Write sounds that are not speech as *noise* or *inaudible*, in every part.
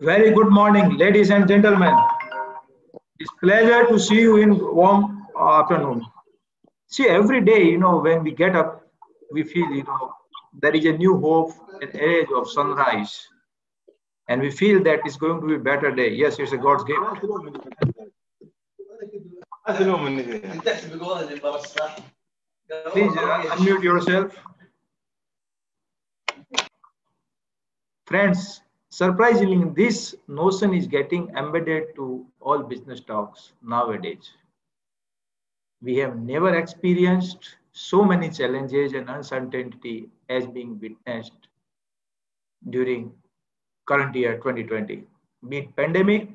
Very good morning, ladies and gentlemen. It's pleasure to see you in warm afternoon. See, every day, you know, when we get up, we feel, you know, there is a new hope, an age of sunrise. And we feel that it's going to be a better day. Yes, it's a God's gift. Please uh, unmute yourself. Friends, surprisingly, this notion is getting embedded to all business talks nowadays. We have never experienced so many challenges and uncertainty as being witnessed during current year 2020. Be it pandemic,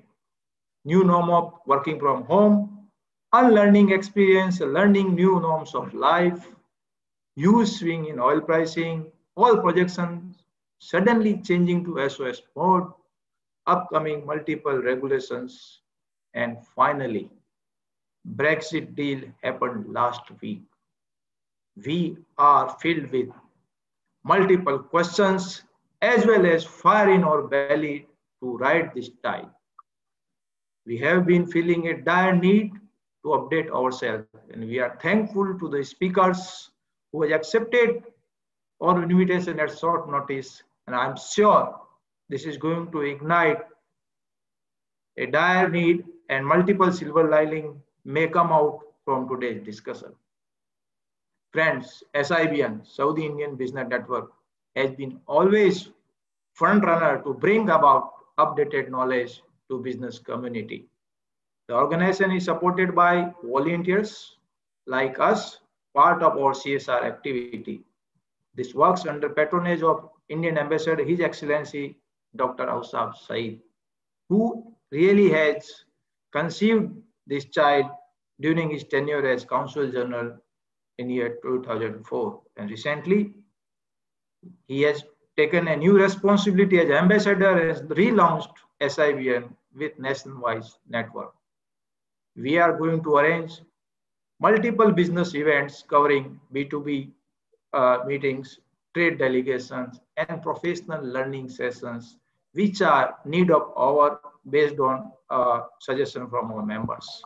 new norm of working from home, unlearning experience, learning new norms of life, huge swing in oil pricing, all projections suddenly changing to SOS mode, upcoming multiple regulations, and finally, Brexit deal happened last week. We are filled with multiple questions as well as fire in our belly to ride this tide. We have been feeling a dire need to update ourselves. And we are thankful to the speakers who have accepted our invitation at short notice. And I'm sure this is going to ignite a dire need and multiple silver lining may come out from today's discussion. Friends, SIBN, Saudi Indian Business Network, has been always front runner to bring about updated knowledge to business community. The organization is supported by volunteers like us, part of our CSR activity. This works under patronage of Indian Ambassador, His Excellency Dr. Ausaf Saeed, who really has conceived this child during his tenure as Consul General in year 2004. And recently, he has taken a new responsibility as ambassador and has relaunched SIBN with nationwide network we are going to arrange multiple business events covering B2B uh, meetings, trade delegations, and professional learning sessions, which are need of our based on uh, suggestion from our members.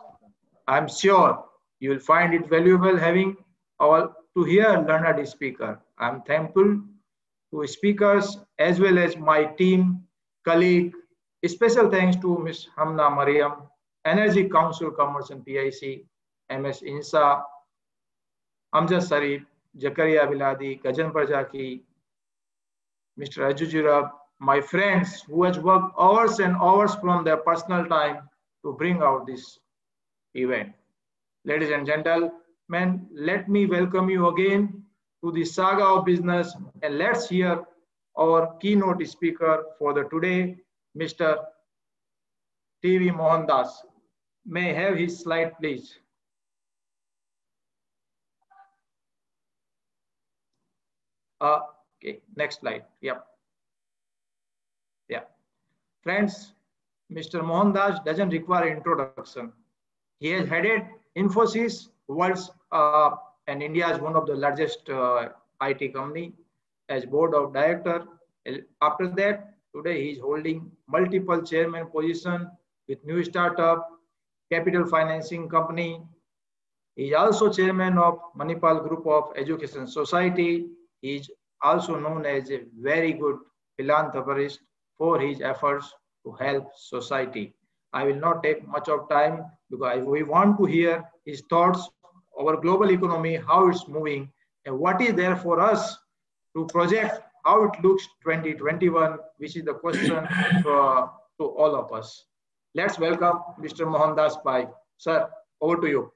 I'm sure you will find it valuable having all to hear learned speaker. I'm thankful to speakers as well as my team, colleague. Special thanks to Ms. Hamna Mariam Energy Council Commerce and PIC, MS INSA, Amjad Sarif, Jakaria Biladi, Gajan Parjaki, Mr. Ajujurab, my friends who has worked hours and hours from their personal time to bring out this event. Ladies and gentlemen, let me welcome you again to the saga of business and let's hear our keynote speaker for the today, Mr. TV Mohandas may have his slide, please. Uh, okay, next slide. Yep. Yeah. Friends, Mr. Mohandas doesn't require introduction. He has headed Infosys, world's uh, and India is one of the largest uh, IT company as board of director. After that, today he is holding multiple chairman position with new startup, Capital Financing Company. He is also chairman of Manipal Group of Education Society. He is also known as a very good philanthropist for his efforts to help society. I will not take much of time because we want to hear his thoughts our global economy, how it's moving, and what is there for us to project how it looks 2021, which is the question *coughs* for, to all of us. Let's welcome Mr. Mohandas Pai. Sir, over to you.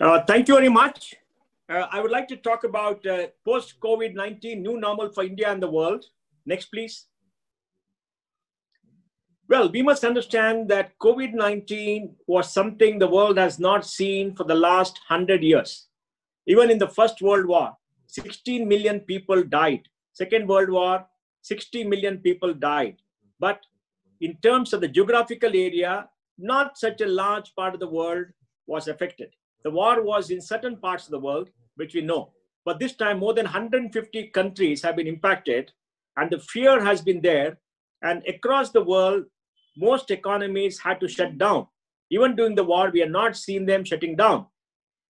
Uh, thank you very much. Uh, I would like to talk about uh, post-COVID-19 new normal for India and the world. Next, please. Well, we must understand that COVID-19 was something the world has not seen for the last 100 years. Even in the First World War, 16 million people died. Second World War, 60 million people died. But in terms of the geographical area, not such a large part of the world was affected. The war was in certain parts of the world, which we know. But this time, more than 150 countries have been impacted, and the fear has been there And across the world, most economies had to shut down. Even during the war, we are not seeing them shutting down.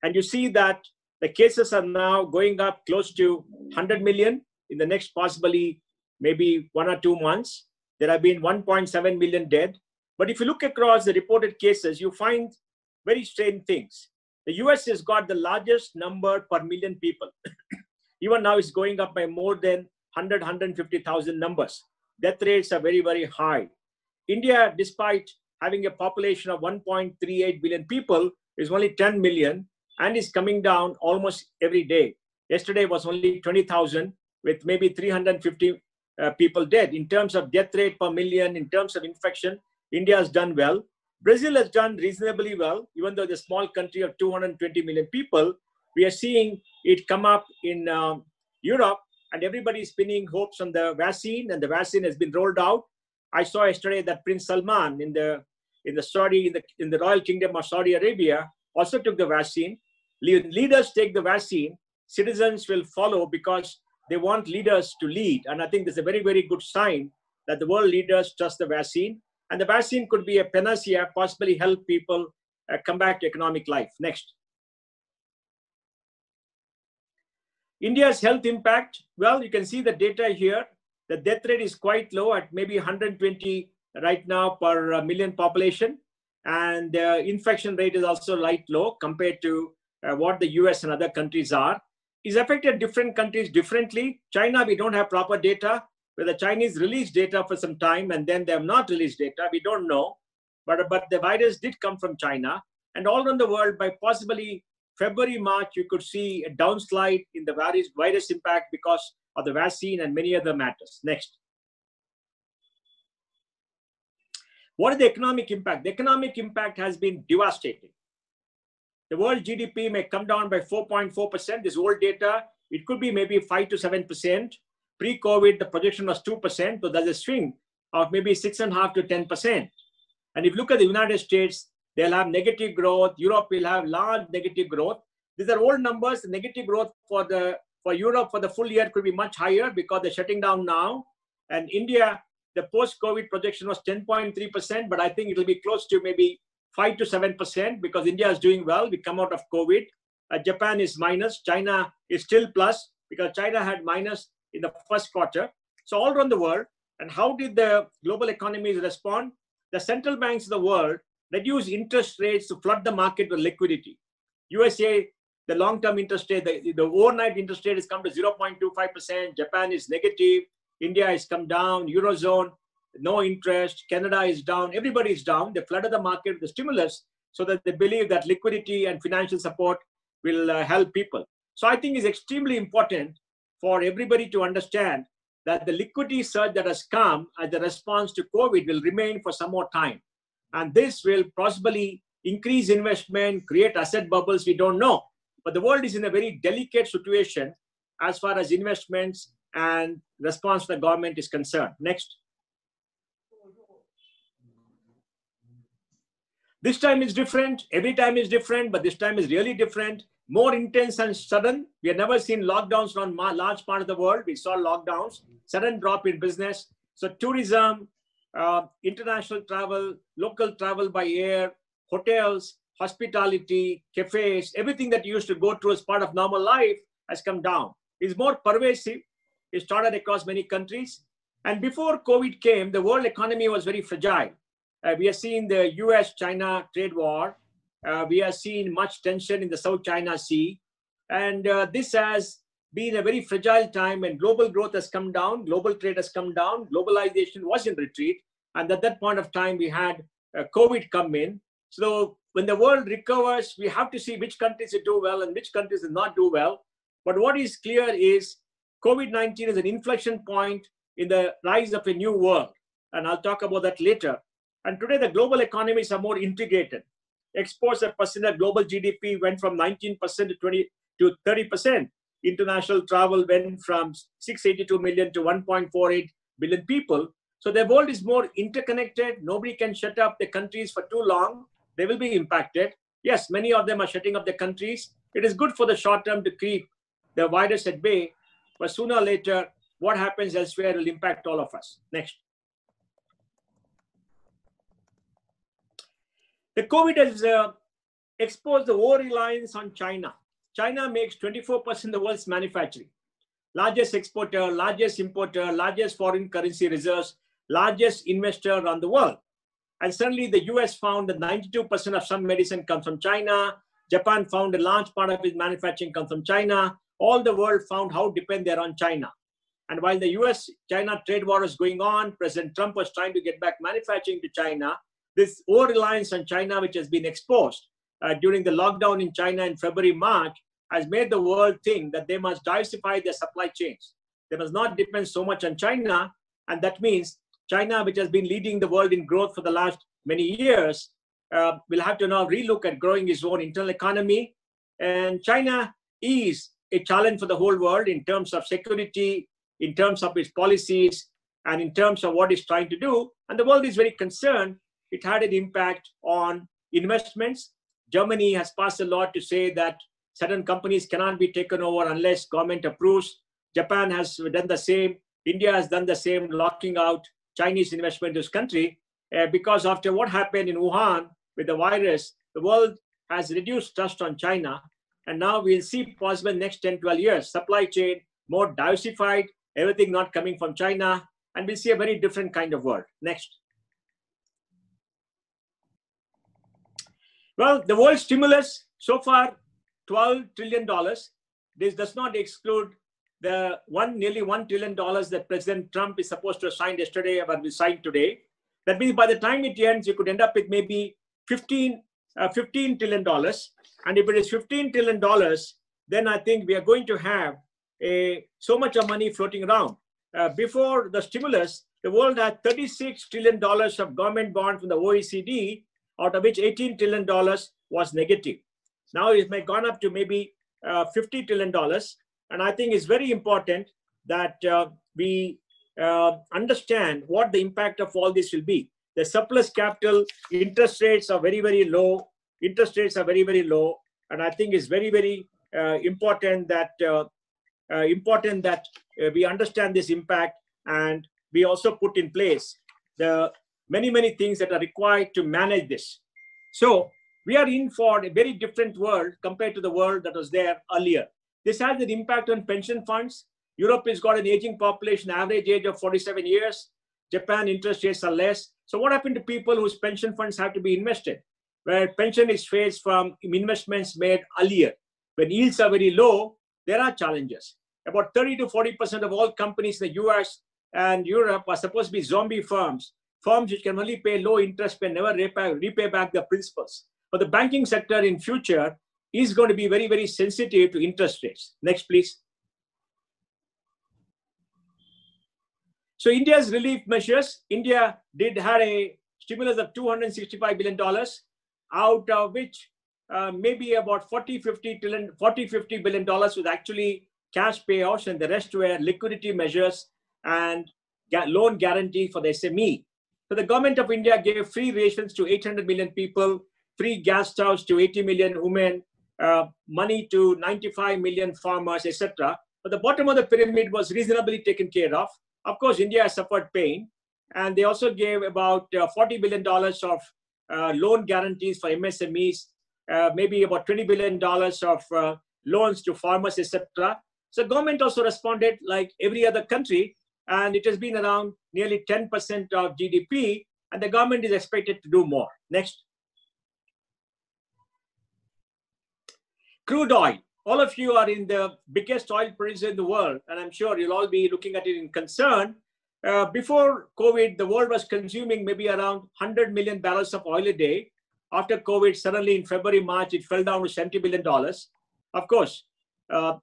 And you see that the cases are now going up close to 100 million in the next possibly maybe one or two months. There have been 1.7 million dead. But if you look across the reported cases, you find very strange things. The US has got the largest number per million people. *clears throat* Even now, it's going up by more than 100, 150,000 numbers. Death rates are very, very high. India, despite having a population of 1.38 billion people, is only 10 million and is coming down almost every day. Yesterday was only 20,000 with maybe 350 uh, people dead. In terms of death rate per million, in terms of infection, India has done well. Brazil has done reasonably well, even though the small country of 220 million people. We are seeing it come up in uh, Europe, and everybody is pinning hopes on the vaccine, and the vaccine has been rolled out. I saw yesterday that Prince Salman in the in the Saudi in the in the Royal Kingdom of Saudi Arabia also took the vaccine. Leaders take the vaccine, citizens will follow because they want leaders to lead, and I think there's a very very good sign that the world leaders trust the vaccine and the vaccine could be a panacea, possibly help people uh, come back to economic life. Next. India's health impact, well, you can see the data here. The death rate is quite low at maybe 120 right now per uh, million population. And the uh, infection rate is also light low compared to uh, what the US and other countries are. Is affected different countries differently. China, we don't have proper data where the Chinese released data for some time and then they have not released data. We don't know. But, but the virus did come from China. And all around the world, by possibly February, March, you could see a downslide in the virus, virus impact because of the vaccine and many other matters. Next. What is the economic impact? The economic impact has been devastating. The world GDP may come down by 4.4%. This old data, it could be maybe 5 to 7%. Pre-COVID, the projection was 2%, so there's a swing of maybe 6.5 to 10%. And if you look at the United States, they'll have negative growth. Europe will have large negative growth. These are old numbers. The negative growth for the for Europe for the full year could be much higher because they're shutting down now. And India, the post-COVID projection was 10.3%, but I think it'll be close to maybe 5 to 7% because India is doing well. We come out of COVID. Uh, Japan is minus. China is still plus because China had minus in the first quarter. So all around the world, and how did the global economies respond? The central banks of the world reduced interest rates to flood the market with liquidity. USA, the long-term interest rate, the, the overnight interest rate has come to 0.25%. Japan is negative. India has come down. Eurozone, no interest. Canada is down. Everybody is down. They flooded the market with the stimulus so that they believe that liquidity and financial support will uh, help people. So I think it's extremely important for everybody to understand that the liquidity surge that has come as a response to COVID will remain for some more time. And this will possibly increase investment, create asset bubbles, we don't know. But the world is in a very delicate situation as far as investments and response to the government is concerned. Next. This time is different. Every time is different, but this time is really different more intense and sudden. We have never seen lockdowns on large part of the world. We saw lockdowns, sudden drop in business. So tourism, uh, international travel, local travel by air, hotels, hospitality, cafes, everything that used to go through as part of normal life has come down. It's more pervasive. It started across many countries. And before COVID came, the world economy was very fragile. Uh, we are seeing the US-China trade war we are seeing much tension in the South China Sea. And uh, this has been a very fragile time and global growth has come down, global trade has come down, globalization was in retreat. And at that point of time, we had uh, COVID come in. So when the world recovers, we have to see which countries do well and which countries do not do well. But what is clear is COVID-19 is an inflection point in the rise of a new world. And I'll talk about that later. And today the global economies are more integrated exports as percent of global GDP went from 19% to 20 to 30%. International travel went from 682 million to 1.48 billion people. So the world is more interconnected. Nobody can shut up the countries for too long. They will be impacted. Yes, many of them are shutting up the countries. It is good for the short term to keep the virus at bay, but sooner or later, what happens elsewhere will impact all of us. Next. The COVID has uh, exposed the over reliance on China. China makes 24% of the world's manufacturing. Largest exporter, largest importer, largest foreign currency reserves, largest investor around the world. And suddenly the US found that 92% of some medicine comes from China. Japan found a large part of its manufacturing comes from China. All the world found how dependent they're on China. And while the US China trade war is going on, President Trump was trying to get back manufacturing to China. This over reliance on China, which has been exposed uh, during the lockdown in China in February, March, has made the world think that they must diversify their supply chains. They must not depend so much on China. And that means China, which has been leading the world in growth for the last many years, uh, will have to now relook at growing its own internal economy. And China is a challenge for the whole world in terms of security, in terms of its policies, and in terms of what it's trying to do. And the world is very concerned. It had an impact on investments. Germany has passed a law to say that certain companies cannot be taken over unless government approves. Japan has done the same. India has done the same, locking out Chinese investment in this country. Uh, because after what happened in Wuhan with the virus, the world has reduced trust on China. And now we'll see possible next 10, 12 years, supply chain more diversified, everything not coming from China, and we'll see a very different kind of world. Next. Well, the world stimulus so far, $12 trillion. This does not exclude the one nearly $1 trillion that President Trump is supposed to have signed yesterday, but will sign today. That means by the time it ends, you could end up with maybe 15, uh, $15 trillion. And if it is $15 trillion, then I think we are going to have a, so much of money floating around. Uh, before the stimulus, the world had $36 trillion of government bonds from the OECD, out of which $18 trillion was negative. Now it may gone up to maybe uh, $50 trillion. And I think it's very important that uh, we uh, understand what the impact of all this will be. The surplus capital, interest rates are very, very low. Interest rates are very, very low. And I think it's very, very uh, important that uh, uh, important that we understand this impact and we also put in place the many, many things that are required to manage this. So we are in for a very different world compared to the world that was there earlier. This has an impact on pension funds. Europe has got an aging population, average age of 47 years. Japan interest rates are less. So what happened to people whose pension funds have to be invested? Where pension is phased from investments made earlier. When yields are very low, there are challenges. About 30 to 40% of all companies in the US and Europe are supposed to be zombie firms, firms which can only pay low interest but never repay, repay back the principals. But the banking sector in future is going to be very, very sensitive to interest rates. Next, please. So India's relief measures, India did had a stimulus of $265 billion, out of which uh, maybe about 40, 50 trillion, 40, 50 billion dollars was actually cash payouts and the rest were liquidity measures and loan guarantee for the SME. So the government of India gave free rations to 800 million people, free gas stoves to 80 million women, uh, money to 95 million farmers, etc. But the bottom of the pyramid was reasonably taken care of. Of course, India has suffered pain, and they also gave about uh, 40 billion dollars of uh, loan guarantees for MSMEs uh, maybe about $20 billion of uh, loans to farmers, etc. So government also responded like every other country, and it has been around nearly 10% of GDP, and the government is expected to do more. Next. Crude oil. All of you are in the biggest oil producer in the world, and I'm sure you'll all be looking at it in concern. Uh, before COVID, the world was consuming maybe around 100 million barrels of oil a day after COVID, suddenly in February, March, it fell down to $70 billion. Of course, uh,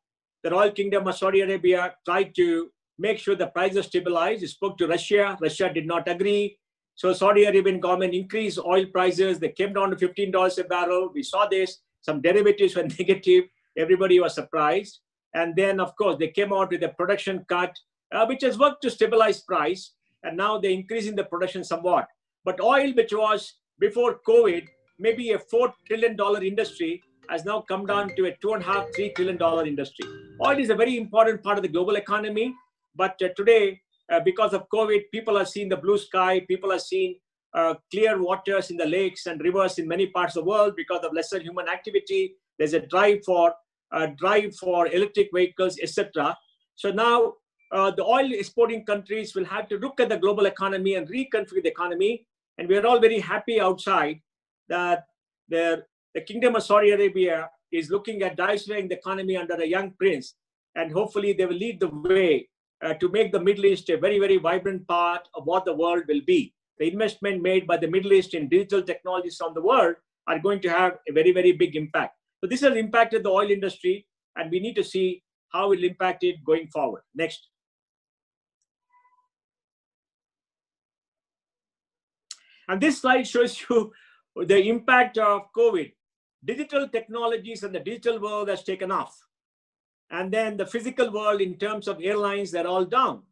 the Royal Kingdom of Saudi Arabia tried to make sure the prices stabilized. It spoke to Russia. Russia did not agree. So Saudi Arabian government increased oil prices. They came down to $15 a barrel. We saw this. Some derivatives were *laughs* negative. Everybody was surprised. And then, of course, they came out with a production cut, uh, which has worked to stabilize price. And now they're increasing the production somewhat. But oil, which was before COVID, maybe a $4 trillion industry has now come down to a two and a half, three trillion dollar industry. Oil is a very important part of the global economy, but uh, today, uh, because of COVID, people are seeing the blue sky, people are seeing uh, clear waters in the lakes and rivers in many parts of the world because of lesser human activity. There's a drive for drive for electric vehicles, etc. So now uh, the oil exporting countries will have to look at the global economy and reconfigure the economy. And we are all very happy outside that the, the Kingdom of Saudi Arabia is looking at diversifying the economy under a young prince. And hopefully they will lead the way uh, to make the Middle East a very, very vibrant part of what the world will be. The investment made by the Middle East in digital technologies on the world are going to have a very, very big impact. So this has impacted the oil industry, and we need to see how it will impact it going forward. Next. And this slide shows you *laughs* the impact of COVID. Digital technologies and the digital world has taken off. And then the physical world, in terms of airlines, they're all down.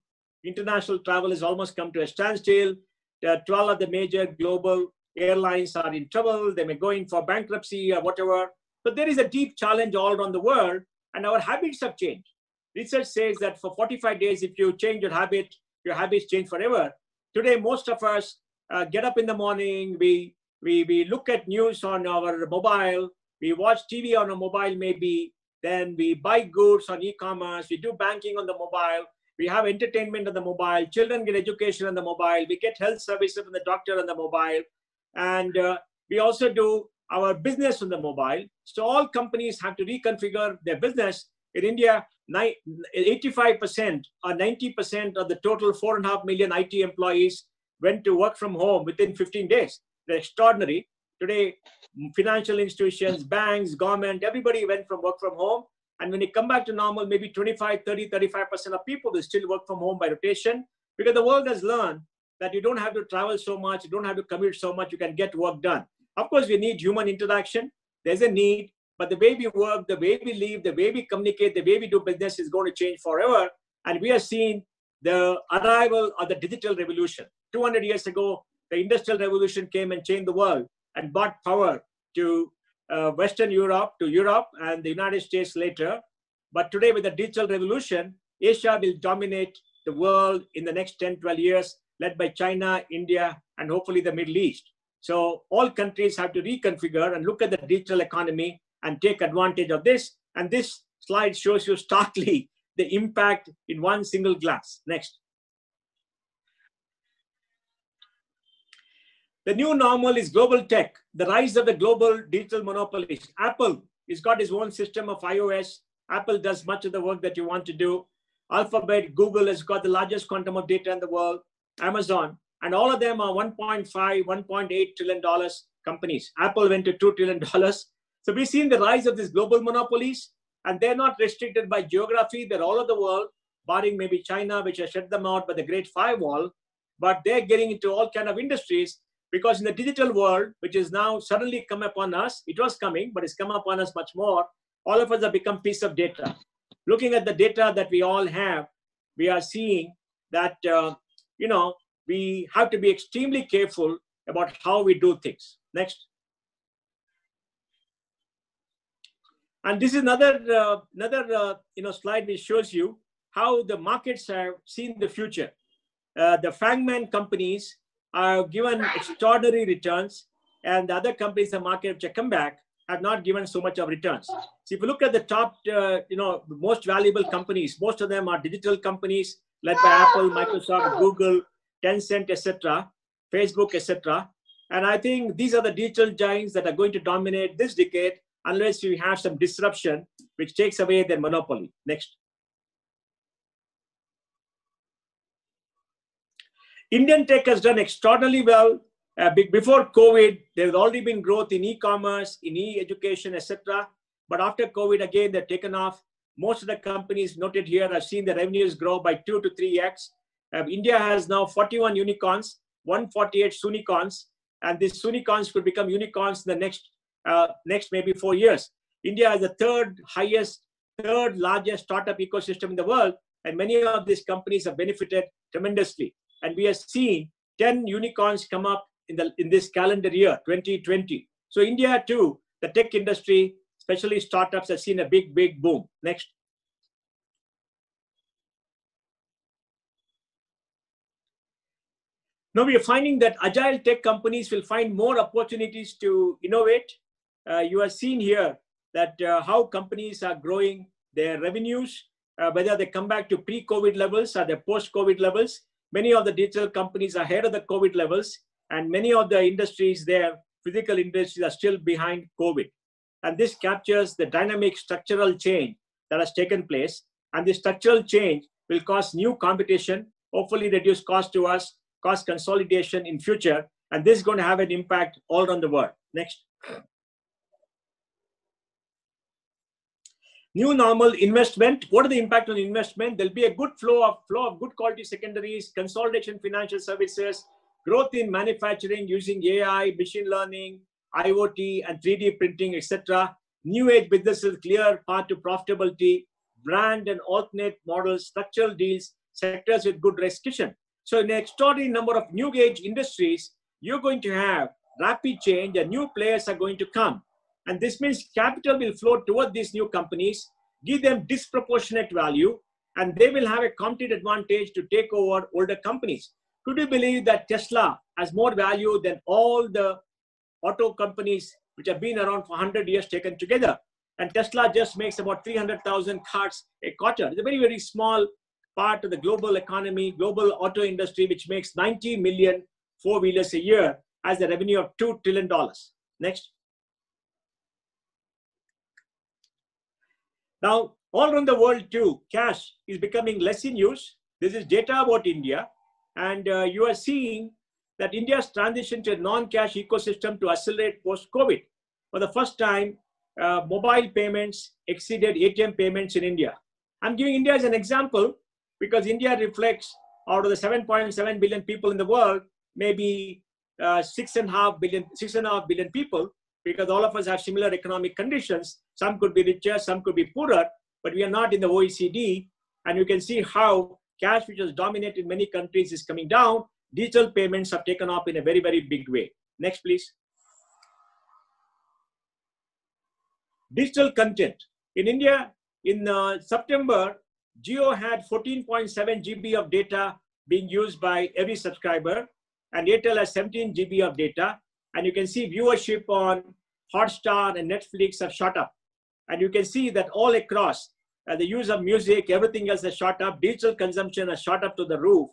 International travel has almost come to a standstill. 12 of the major global airlines are in trouble. They may go in for bankruptcy or whatever. But there is a deep challenge all around the world, and our habits have changed. Research says that for 45 days, if you change your habit, your habits change forever. Today, most of us uh, get up in the morning, we, we, we look at news on our mobile, we watch TV on a mobile, maybe, then we buy goods on e-commerce, we do banking on the mobile, we have entertainment on the mobile, children get education on the mobile, we get health services from the doctor on the mobile, and uh, we also do our business on the mobile. So all companies have to reconfigure their business. In India, 85% or 90% of the total 4.5 million IT employees went to work from home within 15 days. They're extraordinary. Today, financial institutions, banks, government, everybody went from work from home. And when you come back to normal, maybe 25, 30, 35% of people will still work from home by rotation because the world has learned that you don't have to travel so much, you don't have to commute so much, you can get work done. Of course, we need human interaction. There's a need, but the way we work, the way we live, the way we communicate, the way we do business is going to change forever. And we are seeing the arrival of the digital revolution. 200 years ago, the industrial revolution came and changed the world and brought power to uh, Western Europe, to Europe and the United States later. But today, with the digital revolution, Asia will dominate the world in the next 10, 12 years, led by China, India, and hopefully the Middle East. So all countries have to reconfigure and look at the digital economy and take advantage of this. And this slide shows you starkly *laughs* the impact in one single glass. Next. The new normal is global tech, the rise of the global digital monopolist. Apple has got its own system of iOS. Apple does much of the work that you want to do. Alphabet, Google has got the largest quantum of data in the world. Amazon, and all of them are 1.5 1.8 trillion dollars companies apple went to 2 trillion dollars so we've seen the rise of these global monopolies and they're not restricted by geography they're all over the world barring maybe china which has shut them out by the great firewall but they're getting into all kind of industries because in the digital world which is now suddenly come upon us it was coming but it's come upon us much more all of us have become piece of data looking at the data that we all have we are seeing that uh, you know we have to be extremely careful about how we do things. Next. And this is another, uh, another uh, you know, slide which shows you how the markets have seen the future. Uh, the Fangman companies are given extraordinary returns, and the other companies, in the market which have come back, have not given so much of returns. So if you look at the top, uh, you know, most valuable companies, most of them are digital companies led by Apple, Microsoft, Google, Tencent, etc., Facebook, etc. And I think these are the digital giants that are going to dominate this decade unless we have some disruption which takes away their monopoly. Next. Indian tech has done extraordinarily well. Uh, before COVID, there has already been growth in e-commerce, in e-education, etc. But after COVID, again, they've taken off. Most of the companies noted here have seen the revenues grow by two to three x. Uh, India has now 41 unicorns, 148 unicorns, and these unicorns could become unicorns in the next uh, next maybe four years. India has the third highest, third largest startup ecosystem in the world, and many of these companies have benefited tremendously. And we have seen 10 unicorns come up in the in this calendar year, 2020. So India too, the tech industry, especially startups, have seen a big, big boom. Next. Now we are finding that agile tech companies will find more opportunities to innovate. Uh, you are seeing here that uh, how companies are growing their revenues, uh, whether they come back to pre-COVID levels or their post-COVID levels. Many of the digital companies are ahead of the COVID levels, and many of the industries there, physical industries, are still behind COVID. And this captures the dynamic structural change that has taken place. And the structural change will cause new competition, hopefully reduce cost to us, cost consolidation in future. And this is going to have an impact all around the world. Next. New normal investment. What are the impact on investment? There'll be a good flow of flow of good quality secondaries, consolidation financial services, growth in manufacturing using AI, machine learning, IoT, and 3D printing, etc. New age businesses, clear path to profitability, brand and alternate models, structural deals, sectors with good recognition. So, in an extraordinary number of new age industries, you're going to have rapid change and new players are going to come. And this means capital will flow toward these new companies, give them disproportionate value, and they will have a competitive advantage to take over older companies. Could you believe that Tesla has more value than all the auto companies which have been around for 100 years taken together? And Tesla just makes about 300,000 cars a quarter. It's a very, very small part of the global economy, global auto industry, which makes 90 million four wheelers a year, has a revenue of $2 trillion. Next. Now, all around the world too, cash is becoming less in use. This is data about India. And uh, you are seeing that India's transition to a non-cash ecosystem to accelerate post-COVID. For the first time, uh, mobile payments exceeded ATM payments in India. I'm giving India as an example because India reflects out of the 7.7 billion people in the world, maybe uh, six and a half billion, six and a half billion people, because all of us have similar economic conditions. Some could be richer, some could be poorer, but we are not in the OECD. And you can see how cash, which was dominant in many countries, is coming down. Digital payments have taken off in a very, very big way. Next, please. Digital content. In India, in uh, September, Jio had 14.7 GB of data being used by every subscriber, and Airtel has 17 GB of data. And you can see viewership on Hotstar and Netflix have shot up. And you can see that all across, uh, the use of music, everything else has shot up. Digital consumption has shot up to the roof.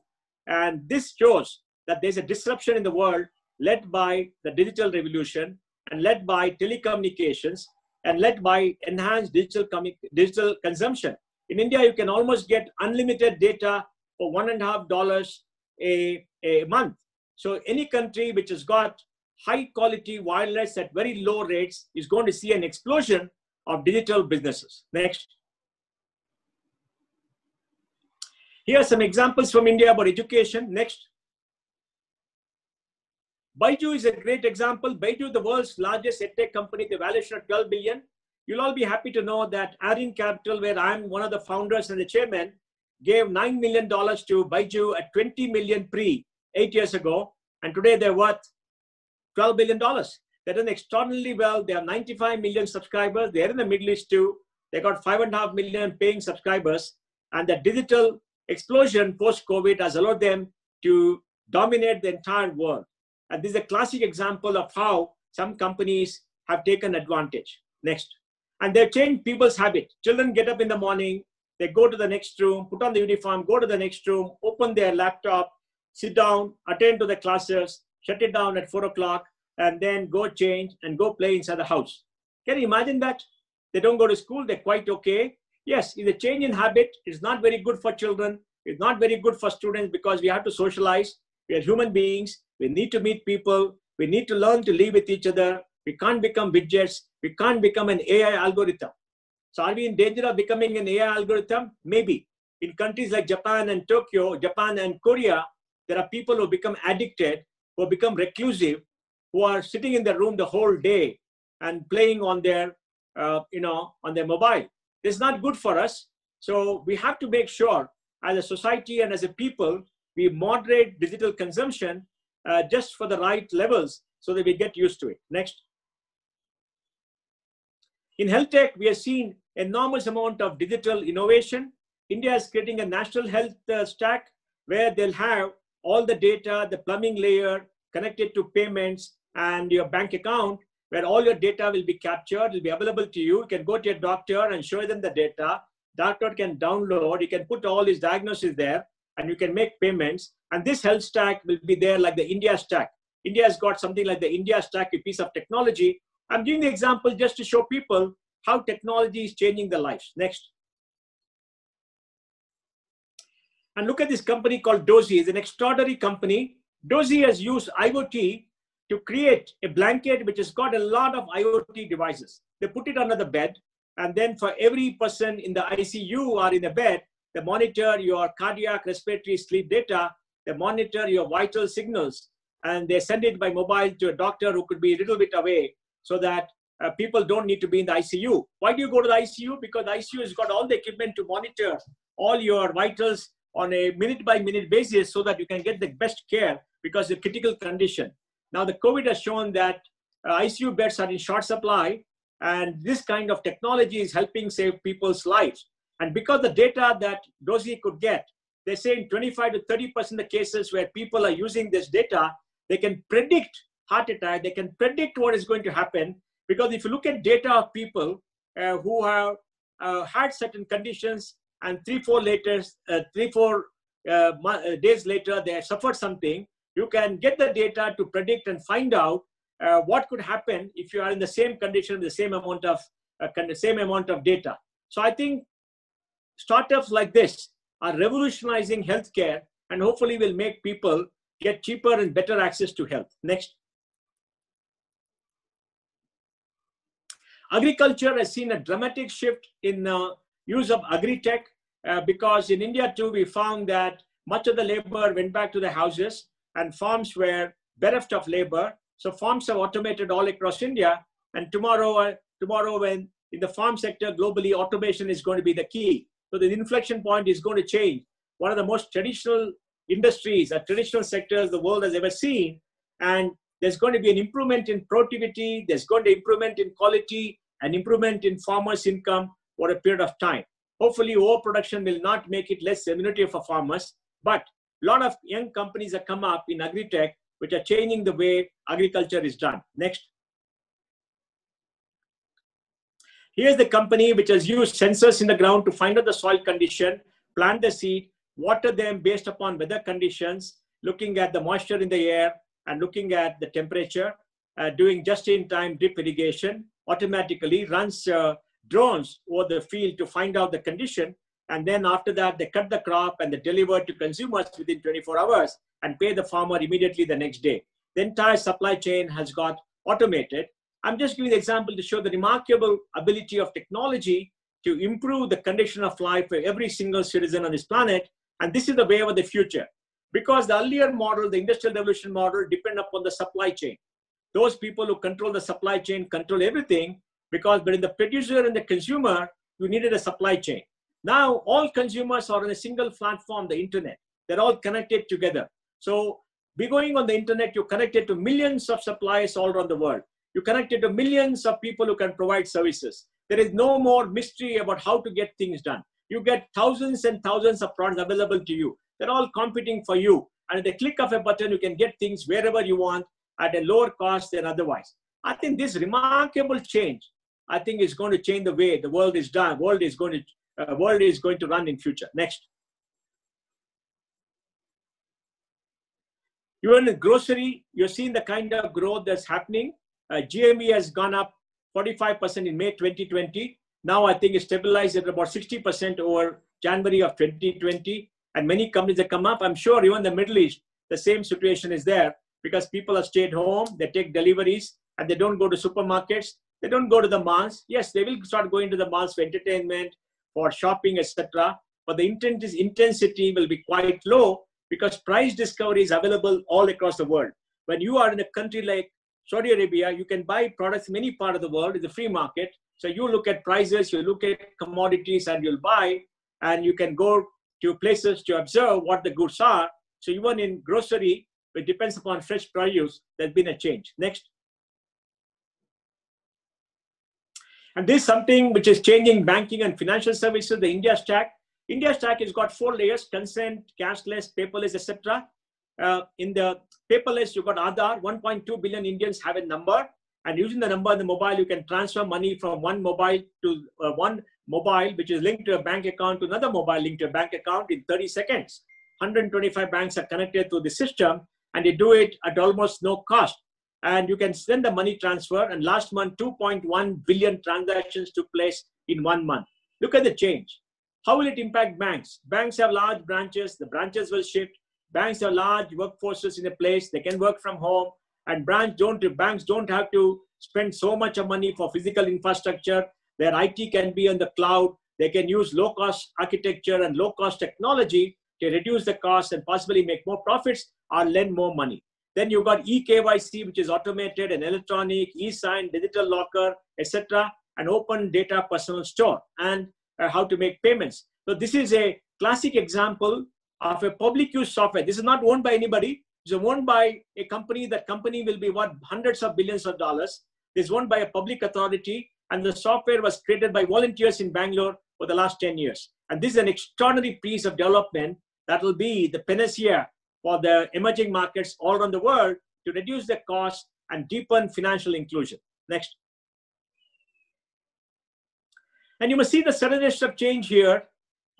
And this shows that there's a disruption in the world led by the digital revolution and led by telecommunications and led by enhanced digital, digital consumption. In India, you can almost get unlimited data for one and a half dollars a, a month. So any country which has got high quality wireless at very low rates is going to see an explosion of digital businesses. Next. Here are some examples from India about education. Next. Byju is a great example. Byju, the world's largest edtech company, the valuation of 12 billion. You'll all be happy to know that Aarin Capital, where I'm one of the founders and the chairman, gave $9 million to Byju at 20 million pre eight years ago. And today they're worth $12 billion. They're done extraordinarily well. They have 95 million subscribers. They're in the Middle East too. They got five and a half million paying subscribers. And the digital explosion post COVID has allowed them to dominate the entire world. And this is a classic example of how some companies have taken advantage. Next. And they've changed people's habit. Children get up in the morning, they go to the next room, put on the uniform, go to the next room, open their laptop, sit down, attend to the classes, shut it down at four o'clock, and then go change and go play inside the house. Can you imagine that? They don't go to school, they're quite okay. Yes, the change in habit is not very good for children. It's not very good for students because we have to socialize. We are human beings. We need to meet people. We need to learn to live with each other. We can't become widgets. We can't become an AI algorithm. So are we in danger of becoming an AI algorithm? Maybe. In countries like Japan and Tokyo, Japan and Korea, there are people who become addicted, who become reclusive, who are sitting in their room the whole day and playing on their, uh, you know, on their mobile. This is not good for us. So we have to make sure as a society and as a people, we moderate digital consumption uh, just for the right levels so that we get used to it. Next. In health tech, we have seen enormous amount of digital innovation. India is creating a national health uh, stack where they'll have all the data, the plumbing layer connected to payments and your bank account, where all your data will be captured, will be available to you. You can go to your doctor and show them the data. Doctor can download, you can put all his diagnosis there, and you can make payments. And this health stack will be there like the India stack. India has got something like the India stack, a piece of technology. I'm giving the example just to show people how technology is changing their lives. Next. And look at this company called Dozee. It's an extraordinary company. Dozee has used IoT to create a blanket which has got a lot of IoT devices. They put it under the bed, and then for every person in the ICU or in the bed, they monitor your cardiac, respiratory, sleep data. They monitor your vital signals, and they send it by mobile to a doctor who could be a little bit away, so that uh, people don't need to be in the ICU. Why do you go to the ICU? Because the ICU has got all the equipment to monitor all your vitals on a minute by minute basis so that you can get the best care because the critical condition. Now, the COVID has shown that uh, ICU beds are in short supply, and this kind of technology is helping save people's lives. And because the data that Dozee could get, they say in 25 to 30% of cases where people are using this data, they can predict heart attack, they can predict what is going to happen. Because if you look at data of people uh, who have uh, had certain conditions and three, four later, uh, three, four uh, uh, days later, they suffered something, you can get the data to predict and find out uh, what could happen if you are in the same condition, the same amount of uh, same amount of data. So I think startups like this are revolutionizing healthcare and hopefully will make people get cheaper and better access to health. Next. Agriculture has seen a dramatic shift in uh, use of agri-tech uh, because in India too, we found that much of the labor went back to the houses and farms were bereft of labor. So farms have automated all across India. And tomorrow, uh, tomorrow when in the farm sector globally, automation is going to be the key. So the inflection point is going to change. One of the most traditional industries, a traditional sectors the world has ever seen. And there's going to be an improvement in productivity. There's going to be improvement in quality and improvement in farmers' income for a period of time. Hopefully, overproduction will not make it less remunerative for farmers, but a lot of young companies have come up in agri-tech which are changing the way agriculture is done. Next. Here's the company which has used sensors in the ground to find out the soil condition, plant the seed, water them based upon weather conditions, looking at the moisture in the air and looking at the temperature, uh, doing just-in-time drip irrigation, automatically runs uh, drones over the field to find out the condition and then after that, they cut the crop and they deliver to consumers within 24 hours and pay the farmer immediately the next day. The entire supply chain has got automated. I'm just giving the example to show the remarkable ability of technology to improve the condition of life for every single citizen on this planet. And this is the way of the future. Because the earlier model, the industrial revolution model, depend upon the supply chain. Those people who control the supply chain control everything because between the producer and the consumer, you needed a supply chain. Now all consumers are on a single platform, the internet. They're all connected together. So be going on the internet, you're connected to millions of suppliers all around the world. You're connected to millions of people who can provide services. There is no more mystery about how to get things done. You get thousands and thousands of products available to you. They're all competing for you. And at the click of a button, you can get things wherever you want at a lower cost than otherwise. I think this remarkable change, I think is going to change the way the world is done. World is going to uh, world is going to run in future. Next. Even in grocery, you're seeing the kind of growth that's happening. Uh, GMV has gone up 45% in May 2020. Now I think it's stabilized at about 60% over January of 2020. And many companies that come up, I'm sure even the Middle East, the same situation is there because people have stayed home, they take deliveries, and they don't go to supermarkets, they don't go to the malls. Yes, they will start going to the malls for entertainment, for shopping, etc. But the intent is intensity will be quite low because price discovery is available all across the world. When you are in a country like Saudi Arabia, you can buy products in any part of the world. It's a free market. So you look at prices, you look at commodities, and you'll buy, and you can go to places to observe what the goods are. So even in grocery, it depends upon fresh produce, there's been a change. Next. And this is something which is changing banking and financial services, the India stack. India stack has got four layers, consent, cashless, paperless, etc. uh, in the paperless, you've got Aadhaar. 1.2 billion Indians have a number, and using the number in the mobile, you can transfer money from one mobile to uh, one mobile, which is linked to a bank account, to another mobile linked to a bank account in 30 seconds. 125 banks are connected to the system, and they do it at almost no cost. And you can send the money transfer. And last month, 2.1 billion transactions took place in one month. Look at the change. How will it impact banks? Banks have large branches. The branches will shift. Banks have large workforces in a place. They can work from home. And branch don't, banks don't have to spend so much of money for physical infrastructure. Their IT can be on the cloud. They can use low cost architecture and low cost technology to reduce the cost and possibly make more profits or lend more money. Then you've got eKYC, which is automated and electronic, e-sign, digital locker, etc., and open data personal store, and uh, how to make payments. So this is a classic example of a public use software. This is not owned by anybody. It's owned by a company. That company will be worth hundreds of billions of dollars. It's owned by a public authority, and the software was created by volunteers in Bangalore for the last 10 years. And this is an extraordinary piece of development that will be the panacea for the emerging markets all around the world to reduce the cost and deepen financial inclusion. Next. And you must see the suddenness of change here.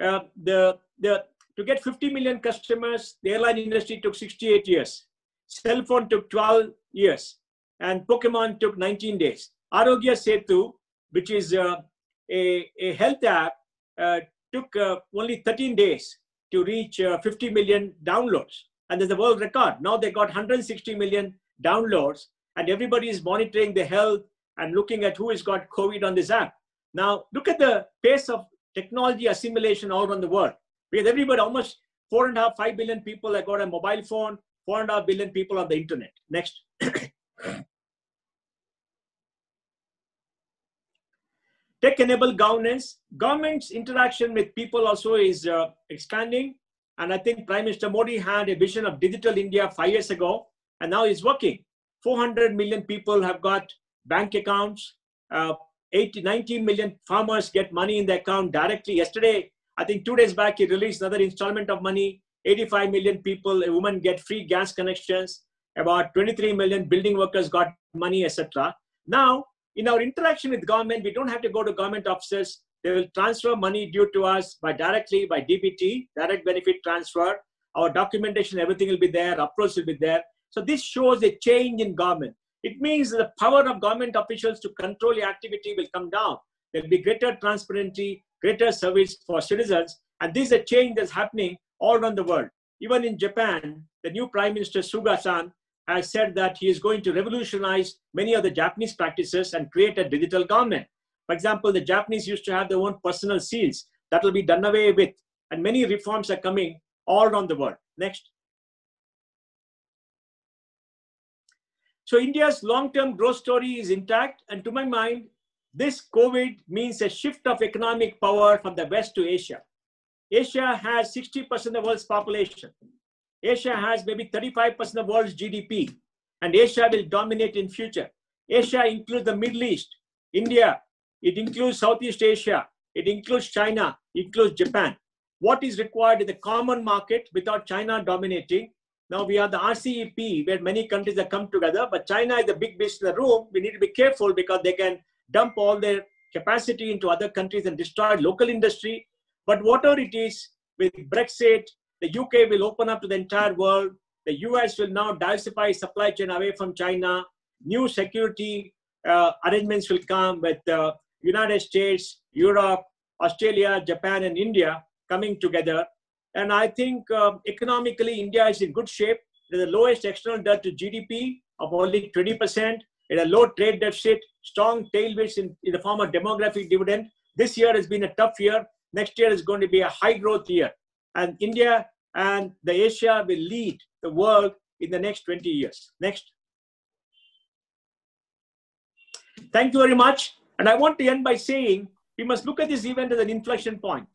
Uh, the, the, to get 50 million customers, the airline industry took 68 years. Cell phone took 12 years. And Pokemon took 19 days. Aarogya Setu, which is uh, a, a health app, uh, took uh, only 13 days to reach uh, 50 million downloads. And there's a world record. Now they got 160 million downloads, and everybody is monitoring the health and looking at who has got COVID on this app. Now, look at the pace of technology assimilation all around the world. Because everybody, almost four and a half, five billion people have got a mobile phone, four and a half billion people on the internet. Next. Tech-enabled governance. Government's interaction with people also is uh, expanding. And I think Prime Minister Modi had a vision of digital India five years ago, and now it's working. 400 million people have got bank accounts. Uh, 80, 90 million farmers get money in the account directly. Yesterday, I think two days back, he released another installment of money. 85 million people, a woman get free gas connections. About 23 million building workers got money, etc. Now, in our interaction with government, we don't have to go to government offices. They will transfer money due to us by directly by DBT, direct benefit transfer. Our documentation, everything will be there, approach will be there. So this shows a change in government. It means the power of government officials to control the activity will come down. There will be greater transparency, greater service for citizens. And this is a change that's happening all around the world. Even in Japan, the new Prime Minister Suga-san has said that he is going to revolutionize many of the Japanese practices and create a digital government. For example, the Japanese used to have their own personal seals. That will be done away with. And many reforms are coming all around the world. Next. So India's long-term growth story is intact. And to my mind, this COVID means a shift of economic power from the West to Asia. Asia has 60% of the world's population. Asia has maybe 35% of the world's GDP, and Asia will dominate in future. Asia includes the Middle East, India, it includes Southeast Asia, it includes China, it includes Japan. What is required in the common market without China dominating. Now we have the RCEP where many countries have come together, but China is the big beast in the room. We need to be careful because they can dump all their capacity into other countries and destroy local industry. But whatever it is, with Brexit, the UK will open up to the entire world. The US will now diversify supply chain away from China. New security uh, arrangements will come with uh, United States, Europe, Australia, Japan, and India coming together. And I think um, economically, India is in good shape. There's the lowest external debt to GDP of only 20%. It a low trade deficit, strong tailwinds in, in the form of demographic dividend. This year has been a tough year. Next year is going to be a high growth year and India and the Asia will lead the world in the next 20 years. Next. Thank you very much. And I want to end by saying we must look at this event as an inflection point,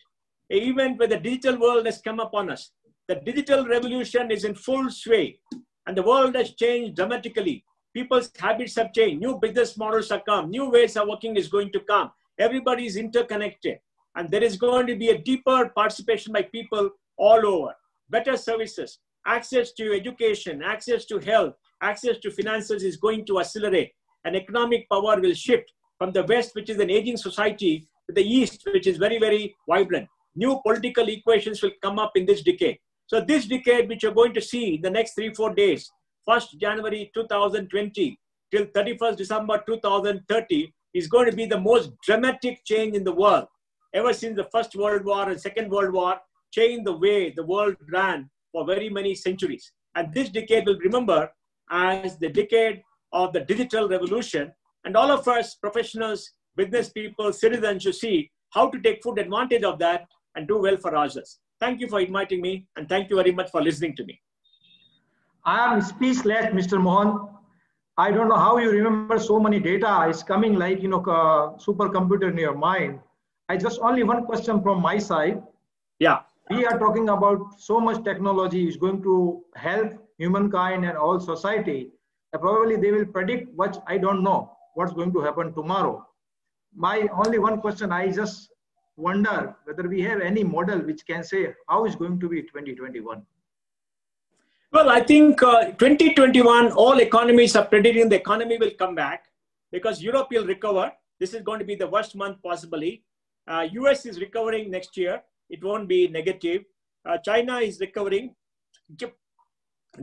an event where the digital world has come upon us. The digital revolution is in full sway, and the world has changed dramatically. People's habits have changed, new business models have come, new ways of working is going to come. Everybody is interconnected. And there is going to be a deeper participation by people all over, better services, access to education, access to health, access to finances is going to accelerate and economic power will shift from the West, which is an aging society, to the East, which is very, very vibrant. New political equations will come up in this decade. So this decade, which you're going to see in the next three, four days, 1st January 2020 till 31st December 2030, is going to be the most dramatic change in the world ever since the First World War and Second World War changed the way the world ran for very many centuries. And this decade will remember as the decade of the digital revolution. And all of us, professionals, business people, citizens, should see how to take full advantage of that and do well for others. Thank you for inviting me, and thank you very much for listening to me. I am speechless, Mr. Mohan. I don't know how you remember so many data. It's coming like, you know, uh, supercomputer in your mind. I just only one question from my side. Yeah. We are talking about so much technology is going to help humankind and all society. Uh, probably they will predict what I don't know what's going to happen tomorrow. My only one question, I just wonder whether we have any model which can say how is going to be 2021. Well, I think uh, 2021, all economies are predicting the economy will come back because Europe will recover. This is going to be the worst month possibly. Uh, US is recovering next year. It won't be negative. Uh, China is recovering.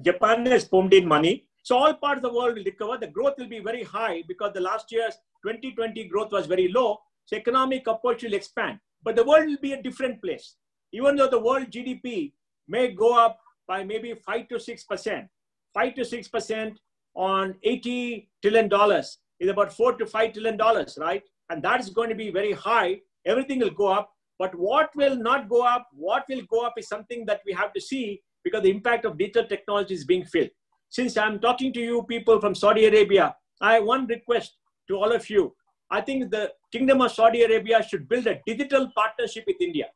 Japan has pumped in money. So all parts of the world will recover. The growth will be very high because the last year's 2020 growth was very low. So economic opportunity will expand. But the world will be a different place. Even though the world GDP may go up by maybe 5 to 6%, 5 to 6% on 80 trillion dollars is about 4 to 5 trillion dollars, right? And that is going to be very high. Everything will go up. But what will not go up, what will go up is something that we have to see because the impact of digital technology is being felt. Since I'm talking to you people from Saudi Arabia, I have one request to all of you. I think the Kingdom of Saudi Arabia should build a digital partnership with India.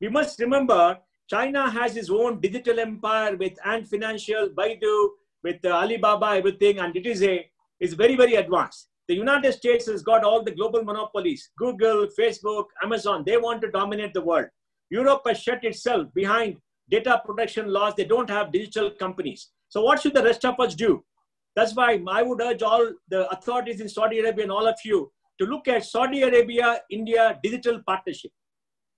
We must remember China has its own digital empire with Ant Financial, Baidu, with Alibaba, everything, and it is a is very very advanced. The United States has got all the global monopolies: Google, Facebook, Amazon. They want to dominate the world. Europe has shut itself behind data protection laws. They don't have digital companies. So what should the rest of us do? That's why I would urge all the authorities in Saudi Arabia and all of you to look at Saudi Arabia India digital partnership,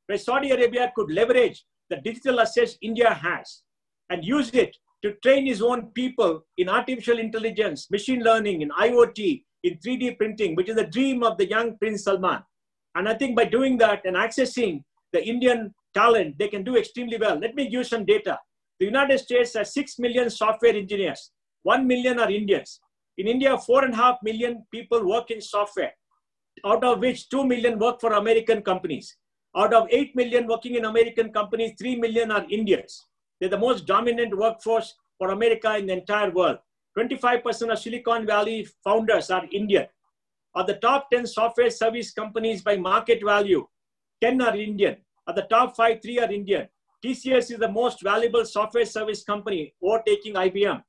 where Saudi Arabia could leverage the digital assets India has and use it to train his own people in artificial intelligence, machine learning, in IoT, in 3D printing, which is the dream of the young Prince Salman. And I think by doing that and accessing the Indian talent, they can do extremely well. Let me give you some data. The United States has 6 million software engineers. 1 million are Indians. In India, 4.5 million people work in software, out of which 2 million work for American companies. Out of 8 million working in American companies, 3 million are Indians. They're the most dominant workforce for America in the entire world. 25% of Silicon Valley founders are Indian. Of the top 10 software service companies by market value, 10 are Indian. Of the top five, three are Indian. TCS is the most valuable software service company, overtaking IBM.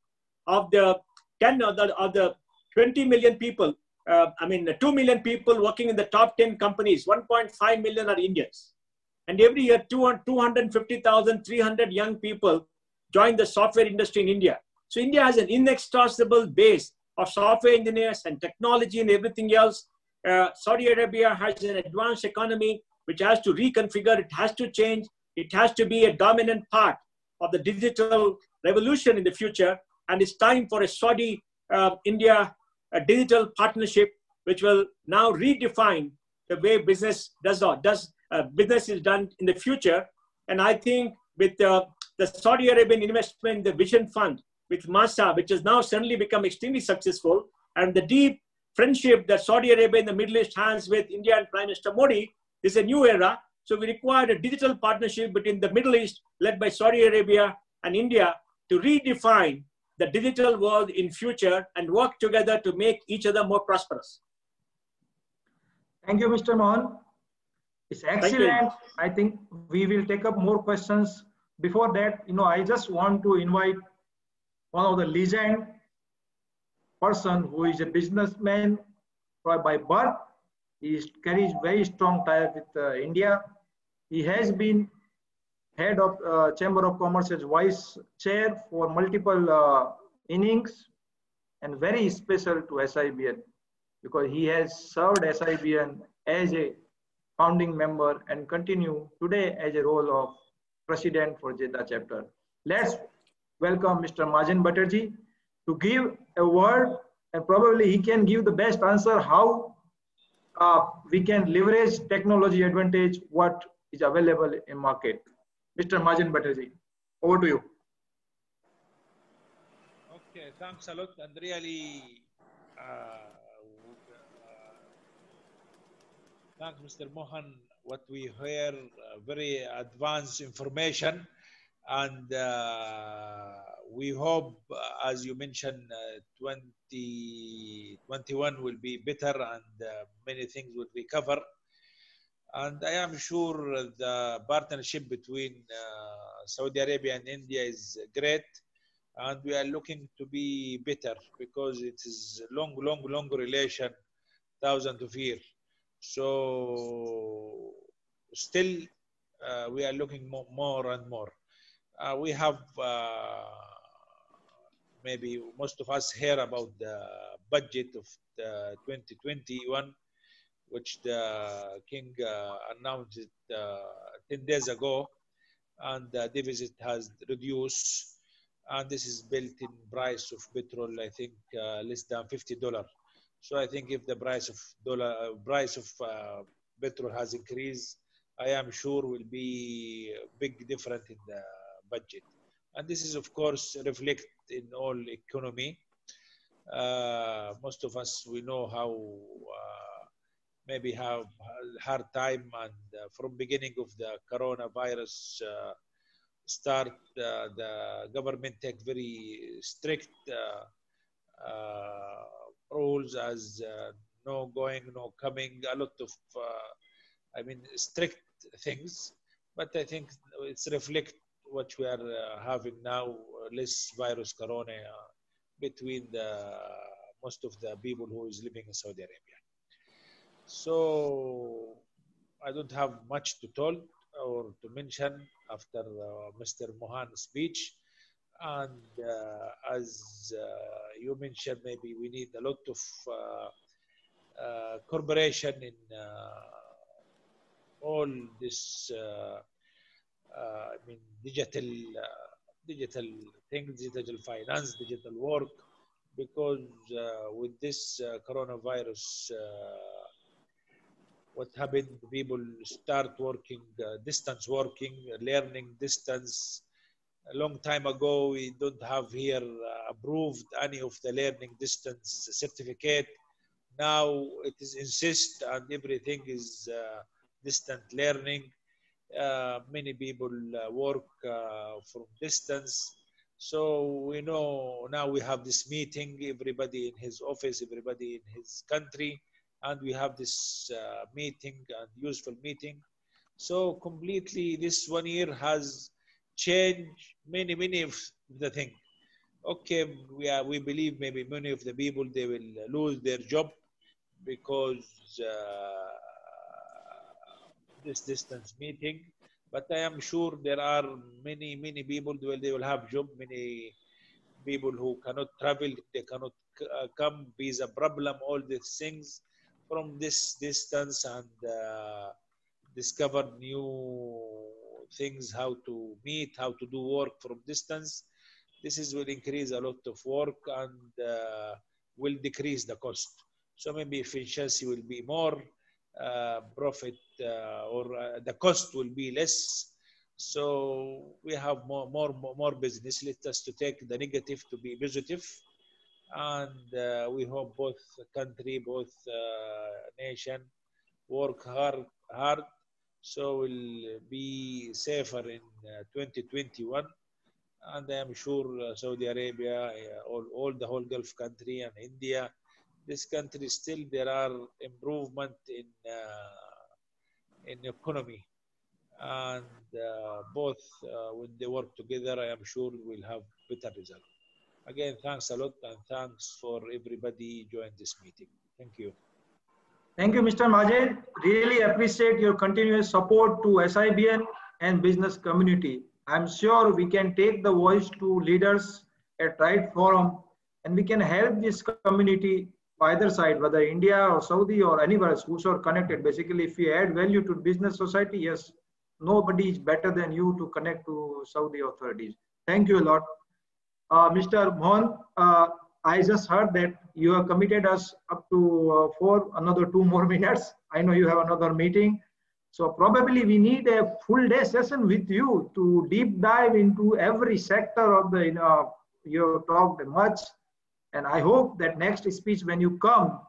Of the 10 of the, of the 20 million people, uh, I mean, 2 million people working in the top 10 companies, 1.5 million are Indians. And every year, 250,000, 300 young people join the software industry in India. So India has an inexhaustible base of software engineers and technology and everything else. Uh, Saudi Arabia has an advanced economy which has to reconfigure, it has to change, it has to be a dominant part of the digital revolution in the future. And it's time for a Saudi uh, India a digital partnership, which will now redefine the way business does, does uh, business is done in the future. And I think with uh, the Saudi Arabian investment, the Vision Fund, with MASA, which has now suddenly become extremely successful, and the deep friendship that Saudi Arabia and the Middle East has with India and Prime Minister Modi is a new era. So we require a digital partnership between the Middle East, led by Saudi Arabia and India, to redefine the digital world in future and work together to make each other more prosperous. Thank you, Mr. Mohan. It's excellent. I think we will take up more questions. Before that, you know, I just want to invite one of the legend person who is a businessman by birth he carries very strong ties with uh, India. He has been head of uh, Chamber of Commerce as vice chair for multiple uh, innings and very special to SIBN because he has served SIBN as a founding member and continue today as a role of president for Jeddah chapter. Let's welcome Mr. Mazen Batterjee to give a word and probably he can give the best answer how uh, we can leverage technology advantage what is available in market. Mr. Mazen Batterjee, over to you. Okay, thanks a lot and really uh, thanks Mr. Mohan what we hear uh, very advanced information and uh, we hope, uh, as you mentioned, uh, 2021 will be better and uh, many things will recover. And I am sure the partnership between uh, Saudi Arabia and India is great. And we are looking to be better because it is a long, long, long relation, thousand of years. So still, uh, we are looking more, more and more. Uh, we have uh, maybe most of us hear about the budget of the 2021, which the king uh, announced uh, 10 days ago, and the deficit has reduced. And this is built in price of petrol, I think, uh, less than $50. So I think if the price of dollar, price of petrol has increased, I am sure will be big difference in the budget. And this is, of course, reflect in all economy. Uh, most of us, we know how uh, maybe have hard time and uh, from beginning of the coronavirus uh, start, uh, the government take very strict uh, rules as no going, no coming, a lot of, I mean, strict things. But I think it's reflect what we are uh, having now, uh, less virus corona uh, between the most of the people who is living in Saudi Arabia. So I don't have much to tell or to mention after uh, Mr. Mohan's speech. And uh, as uh, you mentioned, maybe we need a lot of cooperation in all this uh, I mean, digital, uh, digital things, digital finance, digital work, because uh, with this coronavirus, what happened, people start working, distance working, learning distance, a long time ago we don't have here uh, approved any of the learning distance certificate. Now it is insist and everything is uh, distant learning. Uh, many people uh, work uh, from distance. So we know now we have this meeting, everybody in his office, everybody in his country, and we have this uh, meeting and useful meeting. So completely this one year has changed many, many of the things. Okay, we, are, we believe maybe many of the people, they will lose their job because uh, this distance meeting. But I am sure there are many, many people who they will have job, many people who cannot travel, they cannot uh, come, visa problem, all these things from this distance and uh, discover new things, how to meet, how to do work from distance. This is will increase a lot of work and uh, will decrease the cost. So maybe efficiency will be more, uh, profit uh, or uh, the cost will be less. So we have more, more, more business. Let us to take the negative to be positive, and uh, we hope both country, both nation work hard, hard, so we'll be safer in 2021 and I am sure uh, Saudi Arabia, uh, all, all the whole Gulf country and India this country still there are improvement in uh, in economy. And uh, both uh, when they work together i am sure we'll have better result again thanks a lot and thanks for everybody join this meeting thank you thank you mr majid really appreciate your continuous support to sibn and business community. I'm sure we can take the voice to leaders at right forum and we can help this community either side, whether India or Saudi or anywhere else, who's are connected. Basically, if we add value to business society, yes, nobody is better than you to connect to Saudi authorities. Thank you a lot. Uh, Mr. Mohan, uh, I just heard that you have committed us up to uh, for another two more *laughs* minutes. I know you have another meeting. So probably we need a full day session with you to deep dive into every sector of the, you know, you talked much. And I hope that next speech, when you come,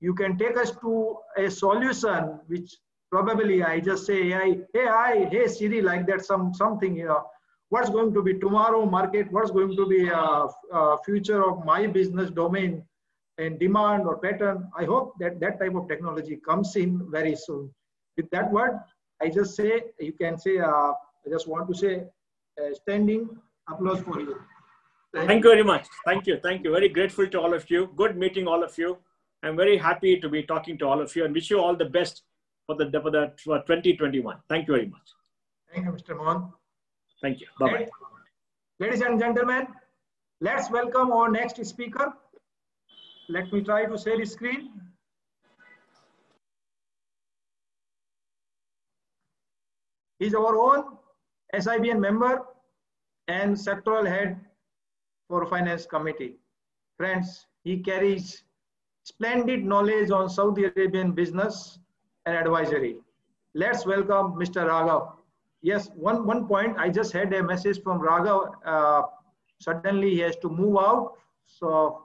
you can take us to a solution, which probably I just say, hey, hey, I, hey Siri, like that, some something, you know, what's going to be tomorrow market, what's going to be uh, uh, future of my business domain and demand or pattern. I hope that that type of technology comes in very soon. With that word, I just say, you can say, uh, I just want to say, uh, standing applause for you. Thank, Thank you very much. Thank you. Thank you. Very grateful to all of you. Good meeting all of you. I'm very happy to be talking to all of you and wish you all the best for the for the for 2021. Thank you very much. Thank you, Mr. Mohan. Thank you. Bye bye. Ladies and gentlemen, let's welcome our next speaker. Let me try to share the screen. He's our own SIBN member and sectoral head for finance committee. Friends, he carries splendid knowledge on Saudi Arabian business and advisory. Let's welcome Mr. Raghav. Yes, one, one point, I just had a message from Raghav. Uh, suddenly he has to move out. So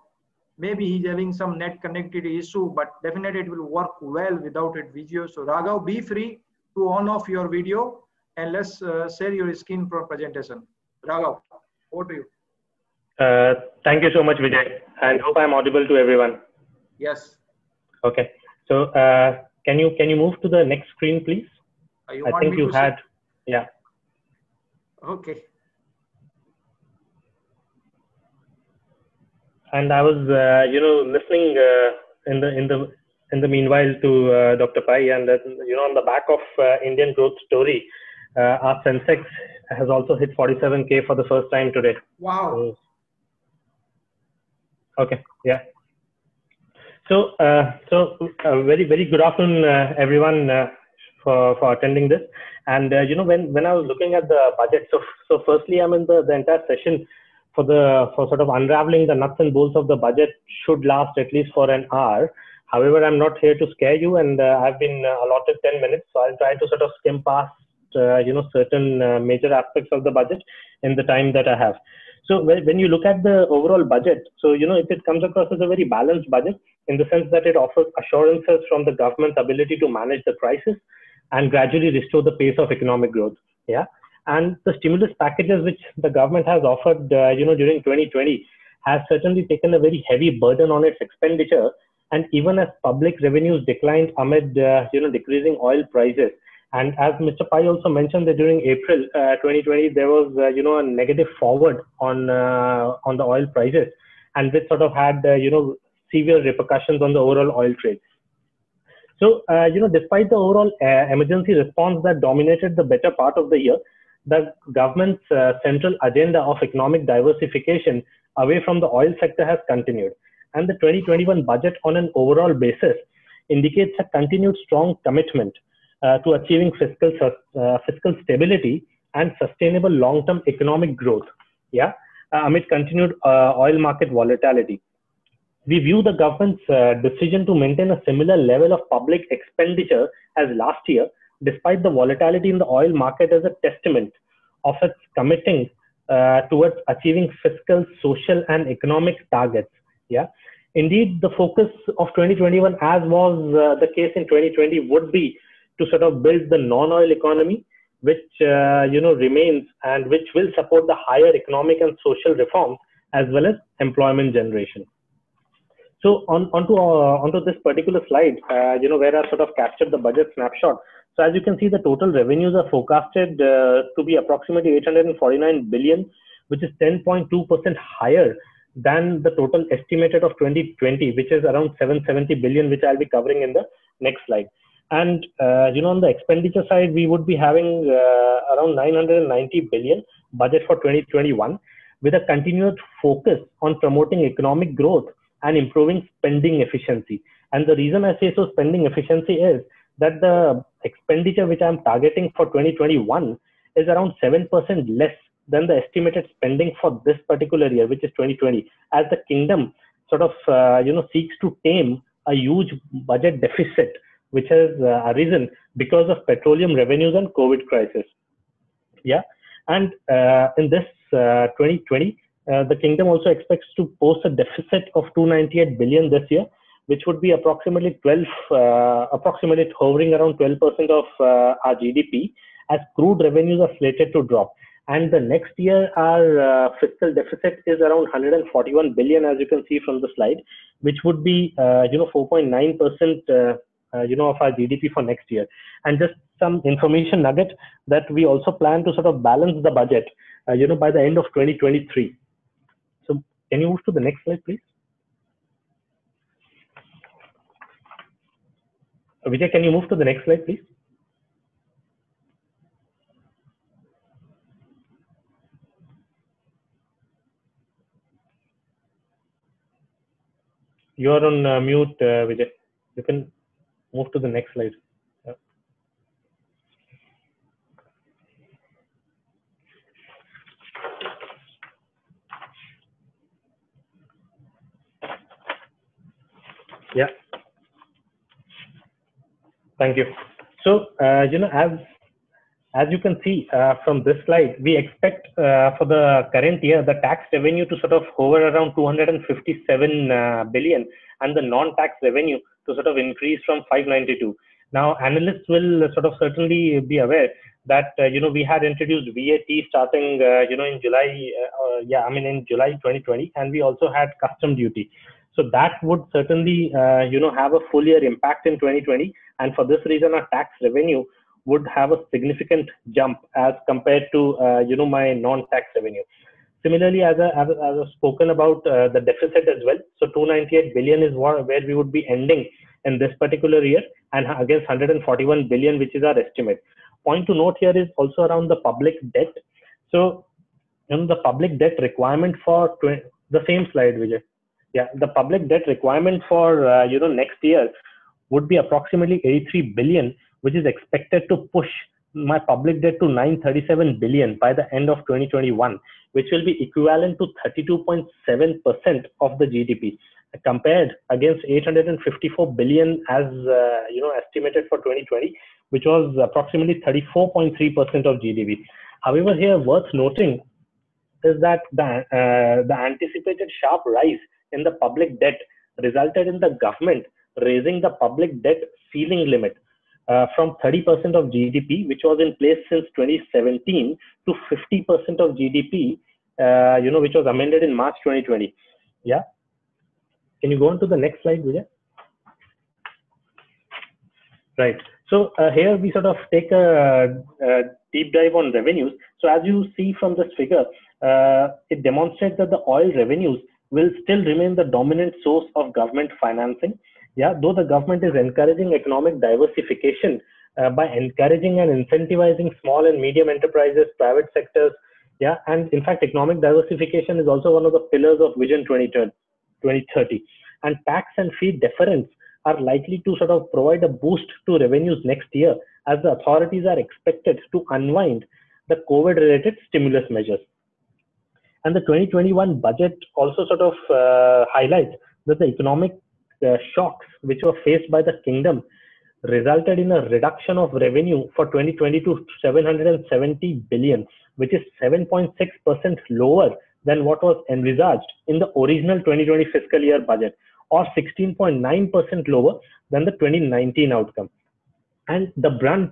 maybe he's having some net connectivity issue, but definitely it will work well without it video. So Raghav, be free to on off your video and let's uh, share your screen for presentation. Raghav, over to you. Uh, thank you so much, Vijay, and hope I'm audible to everyone. Yes. Okay. So, uh, can you can you move to the next screen, please? Uh, you I think you had? Yeah. Okay. And I was, uh, you know, listening uh, in the in the in the meanwhile to uh, Dr. Pai, and you know, on the back of Indian growth story, our Sensex has also hit 47k for the first time today. Wow. Okay. Yeah. So, uh, so uh, very, very good afternoon, uh, everyone, uh, for for attending this. And uh, you know, when when I was looking at the budget, so so firstly, I mean the the entire session for the for sort of unraveling the nuts and bolts of the budget should last at least for an hour. However, I'm not here to scare you, and uh, I've been allotted 10 minutes, so I'll try to sort of skim past you know certain major aspects of the budget in the time that I have. So when you look at the overall budget, so you know if it comes across as a very balanced budget in the sense that it offers assurances from the government's ability to manage the crisis and gradually restore the pace of economic growth. Yeah, and the stimulus packages which the government has offered, uh, you know, during 2020 has certainly taken a very heavy burden on its expenditure. And even as public revenues declined amid, uh, you know, decreasing oil prices, and as Mr. Pai also mentioned that during April uh, 2020, there was, uh, you know, a negative forward on uh, on the oil prices, and this sort of had, uh, you know, severe repercussions on the overall oil trade. So, uh, you know, despite the overall uh, emergency response that dominated the better part of the year, the government's central agenda of economic diversification away from the oil sector has continued, and the 2021 budget, on an overall basis, indicates a continued strong commitment uh, to achieving fiscal uh, fiscal stability and sustainable long-term economic growth. Yeah, uh, amid continued oil market volatility. We view the government's decision to maintain a similar level of public expenditure as last year, despite the volatility in the oil market, as a testament of its committing uh, towards achieving fiscal, social, and economic targets. Yeah, indeed, the focus of 2021, as was uh, the case in 2020, would be to sort of build the non-oil economy, which uh, you know remains and which will support the higher economic and social reforms as well as employment generation. So on onto uh, onto this particular slide, uh, you know where I sort of captured the budget snapshot. So as you can see, the total revenues are forecasted uh, to be approximately 849 billion, which is 10.2% higher than the total estimated of 2020, which is around 770 billion, which I'll be covering in the next slide. And uh, you know, on the expenditure side, we would be having uh, around 990 billion budget for 2021, with a continued focus on promoting economic growth and improving spending efficiency. And the reason I say so, spending efficiency is that the expenditure which I'm targeting for 2021 is around 7% less than the estimated spending for this particular year, which is 2020, as the kingdom sort of uh, you know seeks to tame a huge budget deficit which has uh, arisen because of petroleum revenues and COVID crisis. Yeah, and uh, in this 2020, uh, uh, the kingdom also expects to post a deficit of 298 billion this year, which would be approximately 12, uh, approximately hovering around 12% of our GDP, as crude revenues are slated to drop. And the next year, our fiscal deficit is around 141 billion, as you can see from the slide, which would be, you know, 4.9 percent uh, you know, of our GDP for next year. And just some information nugget that we also plan to sort of balance the budget, uh, you know, by the end of 2023. Can you move to the next slide, please? Vijay, can you move to the next slide, please? You are on uh, mute, uh, Vijay. You can move to the next slide. Yeah. Thank you. So, uh, you know, as as you can see uh, from this slide, we expect uh, for the current year the tax revenue to sort of hover around 257 uh, billion, and the non-tax revenue to sort of increase from 592. Now, analysts will sort of certainly be aware that uh, you know we had introduced VAT starting uh, you know in July, uh, yeah, I mean in July 2020, and we also had custom duty. So that would certainly uh, you know have a full year impact in 2020, and for this reason, our tax revenue would have a significant jump as compared to uh, you know my non-tax revenue. Similarly, as, I, as, I've spoken about uh, the deficit as well, so 298 billion is where we would be ending in this particular year, and against 141 billion, which is our estimate. Point to note here is also around the public debt. So, in the public debt requirement for the same slide, Vijay. Yeah, the public debt requirement for uh, you know next year would be approximately 83 billion, which is expected to push my public debt to 937 billion by the end of 2021 which will be equivalent to 32.7% of the gdp compared against 854 billion as uh, you know estimated for 2020 which was approximately 34.3% of gdp however here worth noting is that the, uh, the anticipated sharp rise in the public debt resulted in the government raising the public debt ceiling limit uh, from 30% of GDP, which was in place since 2017, to 50% of GDP, uh, you know, which was amended in March 2020. Yeah. Can you go on to the next slide, Vijay? Right. So uh, here we sort of take a, a, deep dive on revenues. So as you see from this figure, uh, it demonstrates that the oil revenues will still remain the dominant source of government financing yeah, though the government is encouraging economic diversification uh, by encouraging and incentivizing small and medium enterprises, private sectors, yeah, and in fact, economic diversification is also one of the pillars of Vision 2030. And tax and fee deference are likely to sort of provide a boost to revenues next year as the authorities are expected to unwind the COVID related stimulus measures. And the 2021 budget also sort of uh, highlights that the economic the shocks which were faced by the kingdom resulted in a reduction of revenue for 2020 to 770 billion, which is 7.6% lower than what was envisaged in the original 2020 fiscal year budget, or 16.9% lower than the 2019 outcome. And the brunt,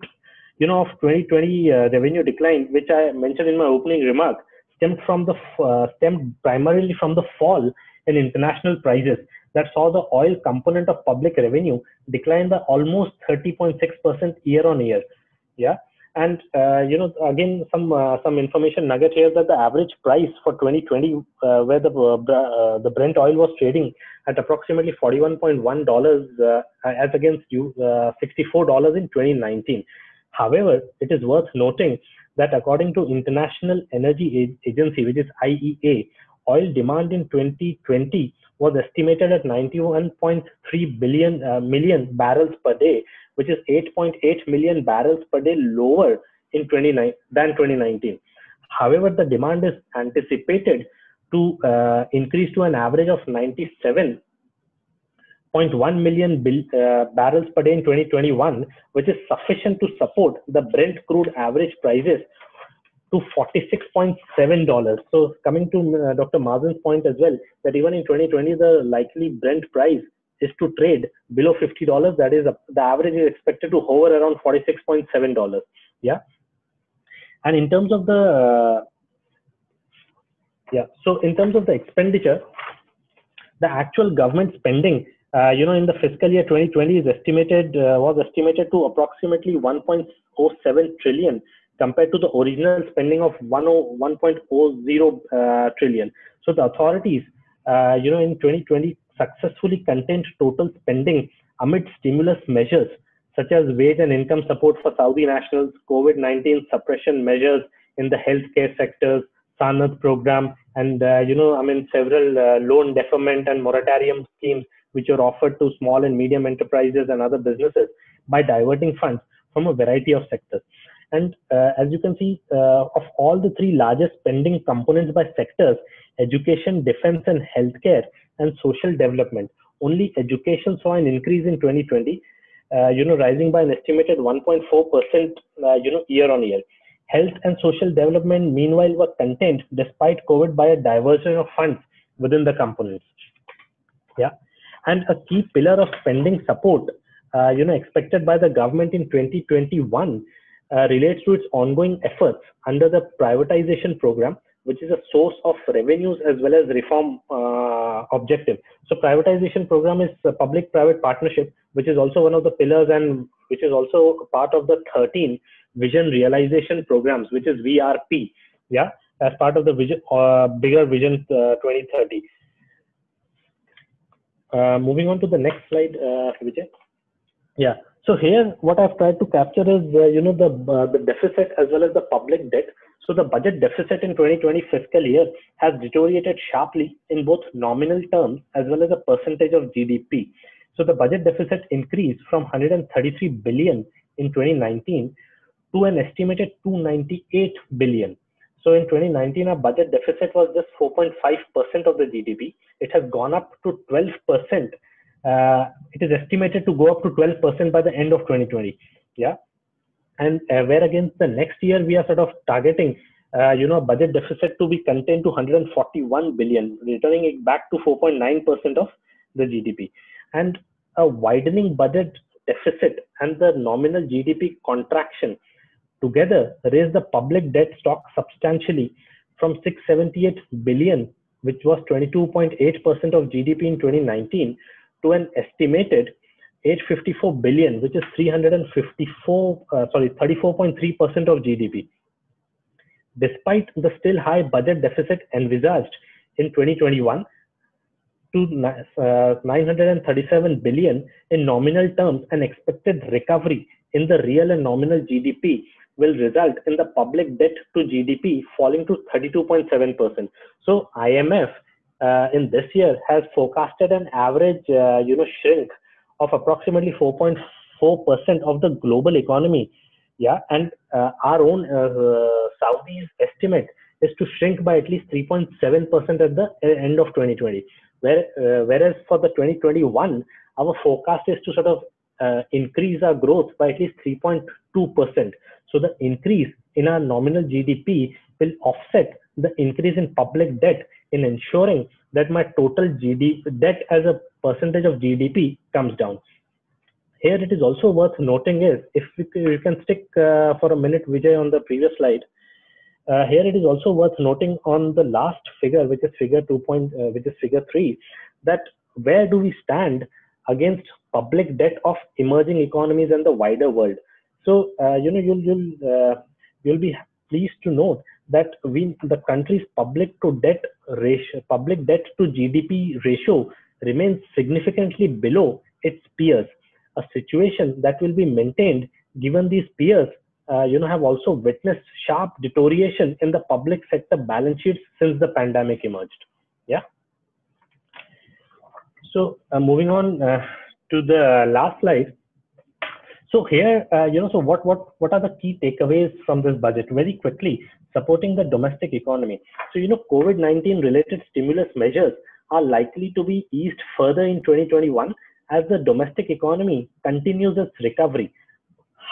you know, of 2020 uh, revenue decline, which I mentioned in my opening remark, stemmed from the uh, stemmed primarily from the fall in international prices that saw the oil component of public revenue decline by almost 30.6% year on year. Yeah. And uh, you know, again, some uh, some information nugget here that the average price for 2020, uh, where the uh, the Brent oil was trading at approximately 41.1 dollars as against you 64 dollars in 2019. However, it is worth noting that according to International Energy Agency, which is IEA, oil demand in 2020 was estimated at 91.3 billion uh, million barrels per day, which is 8.8 million barrels per day lower in 29 than 2019. However, the demand is anticipated to uh, increase to an average of 97.1 million uh, barrels per day in 2021, which is sufficient to support the Brent crude average prices to $46.7. So coming to uh, Dr. Mazen's point as well, that even in 2020, the likely Brent price is to trade below $50. That is, a, the average is expected to hover around $46.7. Yeah. And in terms of the, uh, yeah, so in terms of the expenditure, the actual government spending, uh, you know, in the fiscal year 2020 is estimated, uh, was estimated to approximately 1.07 trillion compared to the original spending of 1.00 uh, trillion. So the authorities, uh, you know, in 2020 successfully contained total spending amid stimulus measures such as wage and income support for Saudi nationals, COVID-19 suppression measures in the healthcare sectors, Sanad program, and uh, you know, I mean, several loan deferment and moratorium schemes which are offered to small and medium enterprises and other businesses by diverting funds from a variety of sectors. And uh, as you can see, uh, of all the three largest spending components by sectors, education, defense, and healthcare and social development, only education saw an increase in 2020, uh, you know, rising by an estimated 1.4%, uh, you know, year on year. Health and social development, meanwhile, were contained despite COVID by a diversion of funds within the components. Yeah. And a key pillar of spending support, uh, you know, expected by the government in 2021 uh, relates to its ongoing efforts under the privatization program, which is a source of revenues as well as reform uh, objective. So privatization program is a public-private partnership, which is also one of the pillars and which is also part of the 13 vision realization programs, which is VRP. Yeah, as part of the vision, uh, bigger vision uh, 2030. Uh, moving on to the next slide, uh, Vijay. Yeah, so here, what I've tried to capture is, uh, you know, the uh, the deficit as well as the public debt. So the budget deficit in 2020 fiscal year has deteriorated sharply in both nominal terms as well as a percentage of GDP. So the budget deficit increased from 133 billion in 2019 to an estimated 298 billion. So in 2019, our budget deficit was just 4.5% of the GDP. It has gone up to 12% uh, it is estimated to go up to 12% by the end of 2020. Yeah. And uh, where against the next year, we are sort of targeting, uh, you know, budget deficit to be contained to 141 billion, returning it back to 4.9% of the GDP. And a widening budget deficit and the nominal GDP contraction together raise the public debt stock substantially from 678 billion, which was 22.8% of GDP in 2019, to an estimated 854 billion, which is 354, uh, sorry, 34.3% of GDP. Despite the still high budget deficit envisaged in 2021 to uh, 937 billion in nominal terms, an expected recovery in the real and nominal GDP will result in the public debt to GDP falling to 32.7%. So IMF uh, in this year has forecasted an average, uh, you know, shrink of approximately 4.4% of the global economy. Yeah, and uh, our own uh, Saudi's estimate is to shrink by at least 3.7% at the end of 2020. Where, uh, whereas for the 2021, our forecast is to sort of uh, increase our growth by at least 3.2%. So the increase in our nominal GDP will offset the increase in public debt in ensuring that my total GDP debt as a percentage of GDP comes down. Here it is also worth noting is if we can stick uh, for a minute Vijay on the previous slide. Uh, here it is also worth noting on the last figure, which is figure 2. Point, uh, which is figure 3, that where do we stand against public debt of emerging economies and the wider world. So uh, you know you'll you'll uh, you'll be pleased to note that we the country's public to debt ratio, public debt to GDP ratio remains significantly below its peers, a situation that will be maintained given these peers uh, you know have also witnessed sharp deterioration in the public sector balance sheets since the pandemic emerged. Yeah. So uh, moving on uh, to the last slide. So here, uh, you know, so what what what are the key takeaways from this budget? Very quickly, supporting the domestic economy. So you know, COVID-19 related stimulus measures are likely to be eased further in 2021 as the domestic economy continues its recovery.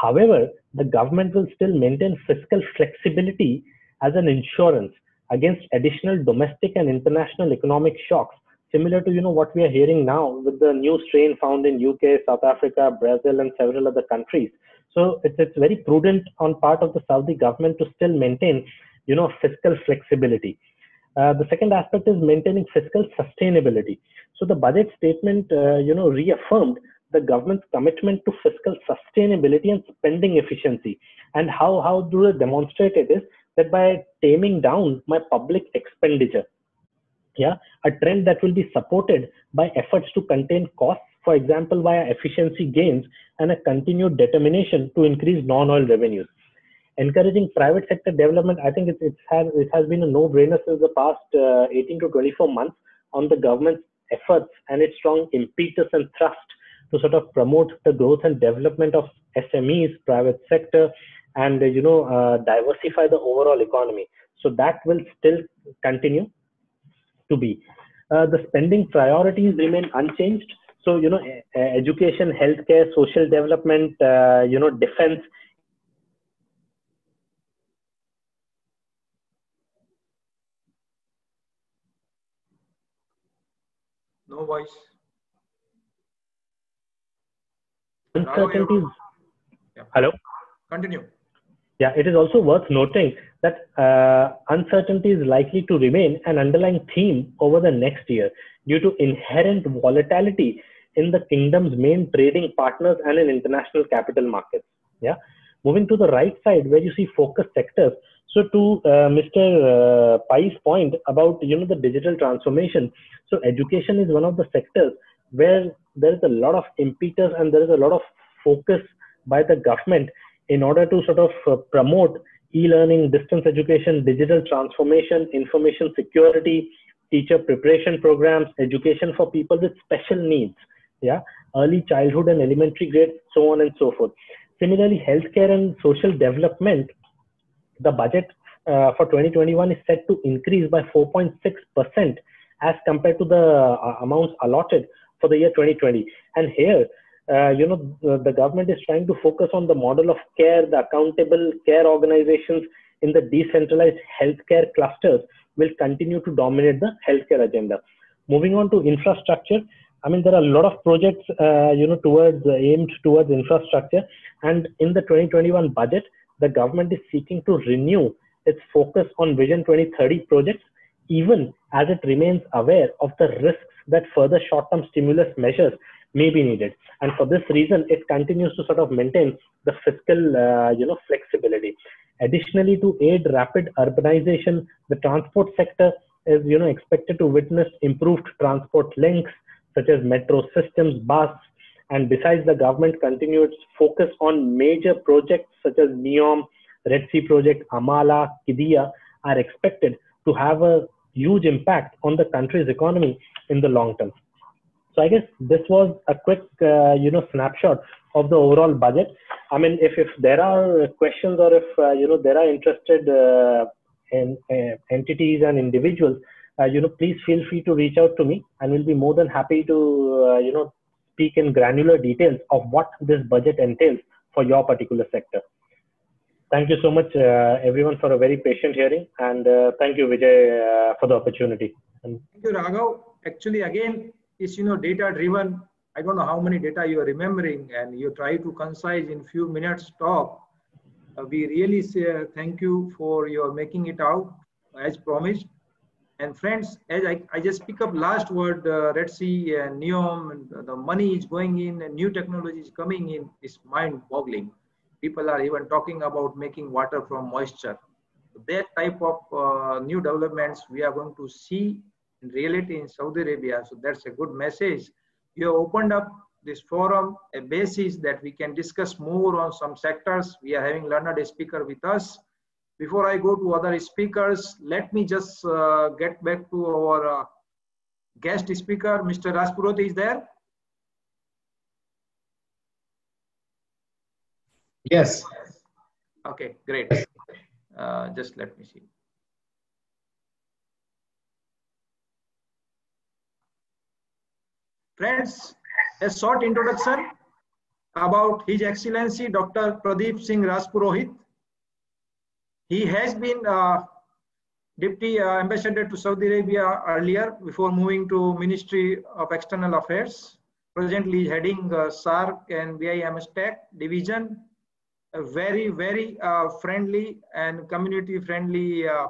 However, the government will still maintain fiscal flexibility as an insurance against additional domestic and international economic shocks similar to you know what we are hearing now with the new strain found in UK, South Africa, Brazil, and several other countries. So it's it's very prudent on part of the Saudi government to still maintain you know fiscal flexibility. Uh, the second aspect is maintaining fiscal sustainability. So the budget statement uh, you know reaffirmed the government's commitment to fiscal sustainability and spending efficiency. And how how do they demonstrate it is that by taming down my public expenditure yeah a trend that will be supported by efforts to contain costs for example via efficiency gains and a continued determination to increase non-oil revenues. Encouraging private sector development i think it's, it's has, it has been a no-brainer since the past uh, 18 to 24 months on the government's efforts and its strong impetus and thrust to sort of promote the growth and development of smes private sector and uh, you know uh, diversify the overall economy. So that will still continue to be. Uh, the spending priorities remain unchanged. So, you know, education, healthcare, social development, uh, you know, defense. No voice. Uncertainties. Hello? Continue. Yeah, it is also worth noting that uh, uncertainty is likely to remain an underlying theme over the next year due to inherent volatility in the kingdom's main trading partners and in international capital markets. Yeah. Moving to the right side, where you see focus sectors. So, to uh, Mr. Uh, Pai's point about you know the digital transformation, so education is one of the sectors where there is a lot of impetus and there is a lot of focus by the government in order to sort of uh, promote e-learning, distance education, digital transformation, information security, teacher preparation programs, education for people with special needs, yeah, early childhood and elementary grades, so on and so forth. Similarly, healthcare and social development, the budget uh, for 2021 is set to increase by 4.6% as compared to the uh, amounts allotted for the year 2020. And here, uh, you know, the, government is trying to focus on the model of care, the accountable care organizations in the decentralized healthcare clusters will continue to dominate the healthcare agenda. Moving on to infrastructure, I mean, there are a lot of projects, uh, you know, towards uh, aimed towards infrastructure, and in the 2021 budget, the government is seeking to renew its focus on Vision 2030 projects, even as it remains aware of the risks that further short-term stimulus measures may be needed. And for this reason, it continues to sort of maintain the fiscal, uh, you know, flexibility. Additionally, to aid rapid urbanization, the transport sector is, you know, expected to witness improved transport links such as metro systems, bus, and besides, the government continues focus on major projects such as NEOM, Red Sea Project, AMAALA, Qiddiya are expected to have a huge impact on the country's economy in the long term. So I guess this was a quick, uh, you know, snapshot of the overall budget. I mean, if, if there are questions or if, uh, you know, there are interested uh, in, uh, entities and individuals, uh, you know, please feel free to reach out to me and we'll be more than happy to, uh, you know, speak in granular details of what this budget entails for your particular sector. Thank you so much, everyone, for a very patient hearing. And thank you, Vijay, for the opportunity. And thank you, Raghav. Actually, again, is you know data driven i don't know how many data you are remembering and you try to concise in few minutes talk uh, we really say thank you for your making it out as promised. And friends as i, I just pick up last word uh, red sea and neom and the money is going in and new technology is coming in is mind boggling People are even talking about making water from moisture. That type of uh, new developments we are going to see in reality in Saudi Arabia. So that's a good message. You have opened up this forum a basis that we can discuss more on some sectors. We are having learned a speaker with us. Before I go to other speakers, let me just uh, get back to our uh, guest speaker, Mr. Rajpurohit is there? Yes. Okay, great. Uh, just let me see. Friends, a short introduction about His Excellency Dr. Pradeep Singh Rajpurohit. He has been uh, Deputy uh, Ambassador to Saudi Arabia earlier before moving to Ministry of External Affairs. Presently heading uh, SAARC and BIMSTEC division. A very, very uh, friendly and community friendly uh,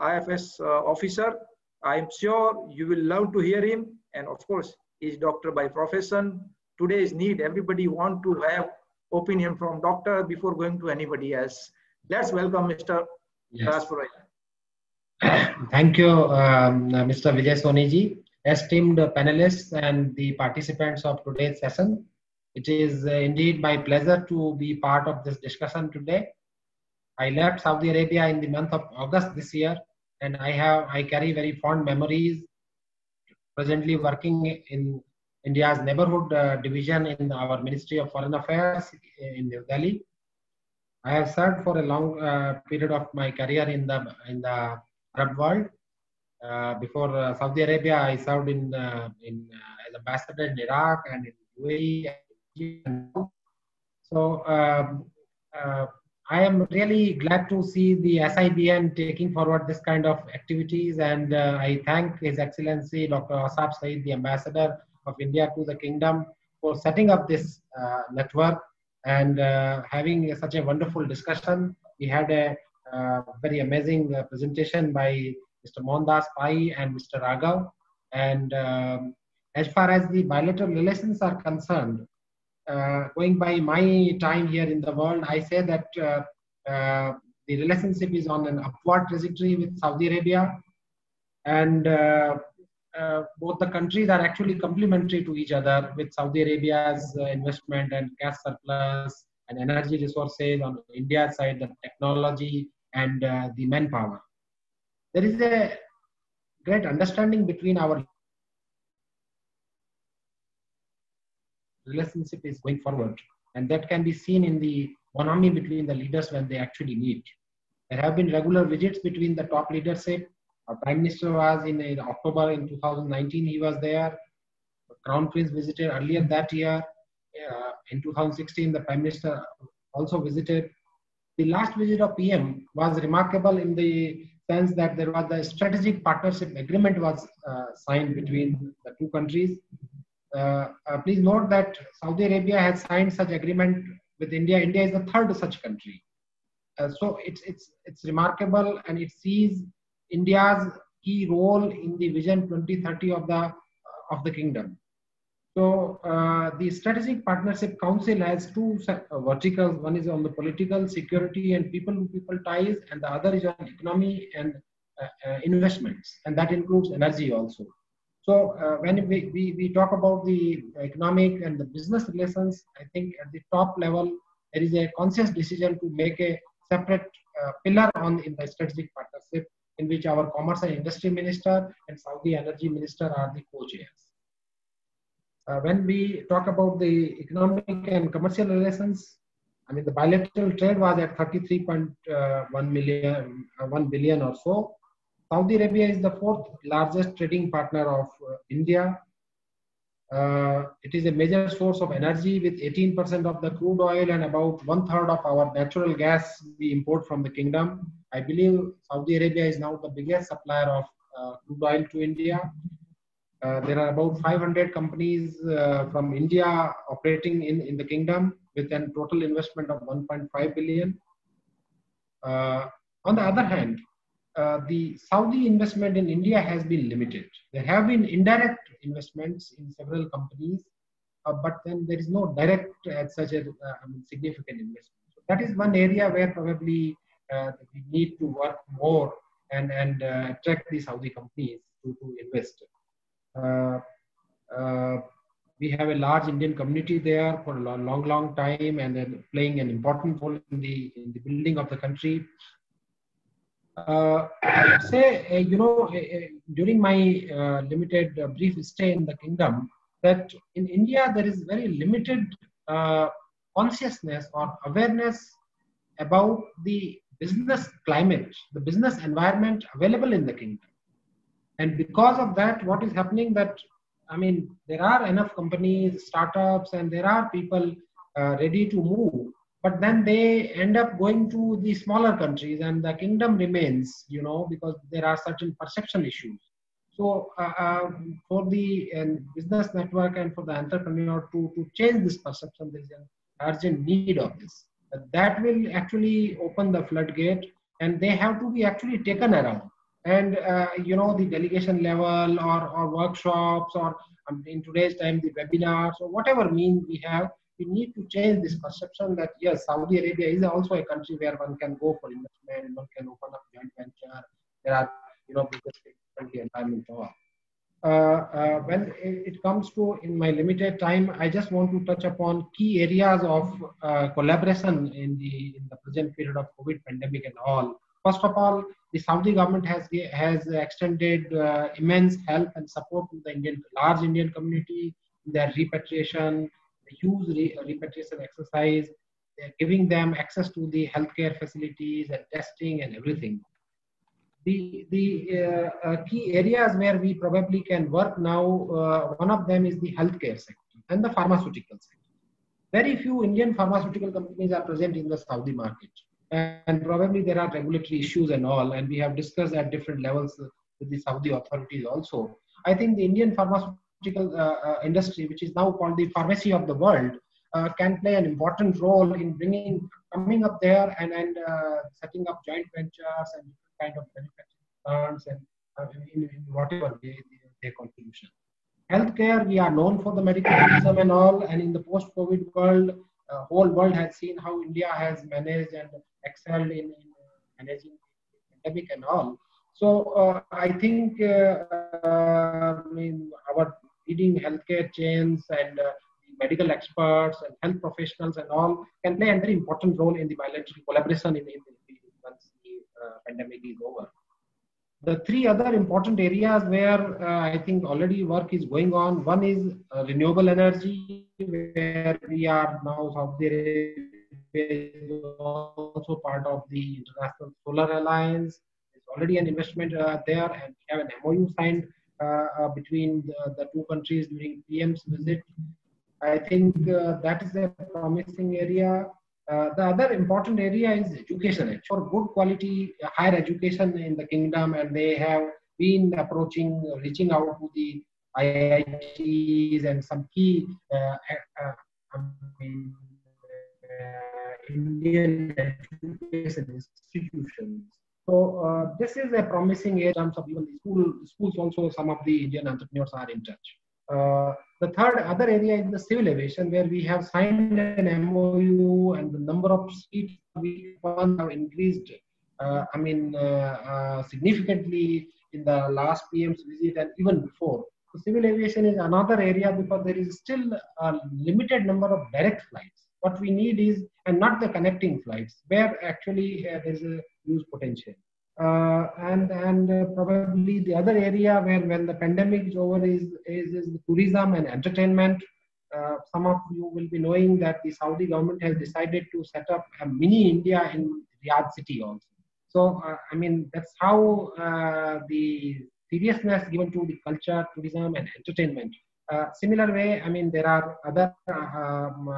IFS uh, officer. I'm sure you will love to hear him. And of course, he's doctor by profession. Today's need, everybody want to have opinion from doctor before going to anybody else. Let's welcome Mr. Yes. *coughs* Thank you, um, Mr. Vijay Soniji, esteemed panelists and the participants of today's session. It is uh, indeed my pleasure to be part of this discussion today. I left Saudi Arabia in the month of August this year, and I have I carry very fond memories. Presently working in India's neighborhood uh, division in our Ministry of Foreign Affairs in New Delhi. I have served for a long uh, period of my career in the in the Arab world. Uh, before uh, Saudi Arabia, I served in uh, in as ambassador in Iraq and in UAE. So um, I am really glad to see the SIBN taking forward this kind of activities, and uh, I thank His Excellency Dr. Ausaf Sayeed, the Ambassador of India to the Kingdom, for setting up this uh, network and uh, having such a wonderful discussion. We had a uh, very amazing uh, presentation by Mr. Mohandas Pai and Mr. Raghav. And um, as far as the bilateral relations are concerned, going by my time here in the world, I say that the relationship is on an upward trajectory with Saudi Arabia. And uh, uh, both the countries are actually complementary to each other with Saudi Arabia's uh, investment and cash surplus and energy resources on India's side, the technology and uh, the manpower. There is a great understanding between our relationship is going forward and that can be seen in the bonhomie between the leaders when they actually meet. There have been regular visits between the top leadership. Our Prime Minister was in, in October in 2019, he was there. The Crown Prince visited earlier that year. Uh, in 2016, the Prime Minister also visited the last visit of PM was remarkable in the sense that there was a strategic partnership agreement was uh, signed between the two countries. Uh, uh, please note that Saudi Arabia has signed such agreement with India. India is the third such country. Uh, so it's, it's, it's remarkable and it sees India's key role in the Vision 2030 of the, of the kingdom. So uh, the Strategic Partnership Council has two verticals. One is on the political, security, and people-to-people ties, and the other is on economy and uh, uh investments, and that includes energy also. So uh, when we, we, we talk about the economic and the business relations, I think at the top level, there is a conscious decision to make a separate uh, pillar on in the strategic partnership in which our commerce and industry minister and Saudi energy minister are the co-chairs. Uh, when we talk about the economic and commercial relations, I mean, the bilateral trade was at 33.1 uh, million, uh, 1 billion or so. Saudi Arabia is the fourth largest trading partner of uh, India. Uh, it is a major source of energy with 18% of the crude oil and about one third of our natural gas we import from the kingdom. I believe Saudi Arabia is now the biggest supplier of uh, crude oil to India. Uh, there are about 500 companies uh, from India operating in, in the kingdom with a total investment of 1.5 billion. Uh, on the other hand, uh, the Saudi investment in India has been limited. There have been indirect investments in several companies. uh, but then there is no direct uh, such a I mean, significant investment. So that is one area where probably we need to work more and, and attract the Saudi companies to, to invest. we have a large Indian community there for a long, long time and then playing an important role in the, in the building of the country uh, say, uh, you know, uh, during my uh, limited uh, brief stay in the kingdom, that in India there is very limited uh, consciousness or awareness about the business climate, the business environment available in the kingdom. And because of that, what is happening that, I mean, there are enough companies, startups, and there are people ready to move but then they end up going to the smaller countries and the kingdom remains you know because there are certain perception issues. So uh, uh, for the uh, business network and for the entrepreneur to, to change this perception there is an urgent need of this. That will actually open the floodgate and they have to be actually taken around. And uh, you know the delegation level or, or workshops or um, in today's time the webinars or whatever means we have we need to change this perception that yes, Saudi Arabia is also a country where one can go for investment, one can open up joint venture. There are, you know, business environment. Uh, uh, when it comes to in my limited time, I just want to touch upon key areas of uh, collaboration in the in the present period of COVID pandemic and all. First of all, the Saudi government has has extended uh, immense help and support to the Indian large Indian community in their repatriation, huge re- repatriation exercise, giving them access to the healthcare facilities and testing and everything. The, the uh, uh, key areas where we probably can work now, uh, one of them is the healthcare sector and the pharmaceutical sector. Very few Indian pharmaceutical companies are present in the Saudi market. And probably there are regulatory issues and all, and we have discussed at different levels with the Saudi authorities also. I think the Indian pharmaceutical pharmaceutical uh, uh, industry, which is now called the pharmacy of the world, uh, can play an important role in bringing, coming up there and, and setting up joint ventures and kind of manufacturing plants and in, in, whatever they, their contribution. Healthcare, we are known for the medical tourism and all, and in the post-COVID world, uh, whole world has seen how India has managed and excelled in, in managing the pandemic and all. So uh, I think uh, I mean our leading healthcare chains and uh, medical experts and health professionals and all can play a very important role in the bilateral collaboration in, in, in once the uh, pandemic is over. The three other important areas where uh, I think already work is going on. One is uh, renewable energy, where we are now Saudi Arabia is also part of the International Solar Alliance. There's already an investment uh, there, and we have an MOU signed between the, the, two countries during PM's visit. I think uh, that is a promising area. the other important area is education. For good quality higher education in the kingdom, and they have been approaching, reaching out to the IITs and some key uh, uh, I mean, uh, Indian education institutions so uh, this is a promising area in terms of even the school, schools also some of the Indian entrepreneurs are in touch. Uh, the third other area is the civil aviation where we have signed an MOU and the number of seats we have increased, uh, I mean, uh, uh, significantly in the last PM's visit and even before. So civil aviation is another area because there is still a limited number of direct flights. What we need is, and not the connecting flights, where actually uh, there's a huge potential. Uh, and and uh, probably the other area where when the pandemic is over is is, is tourism and entertainment. Uh, some of you will be knowing that the Saudi government has decided to set up a mini India in Riyadh city also. So uh, I mean that's how uh, the seriousness given to the culture, tourism, and entertainment. Uh, similar way, I mean there are other um,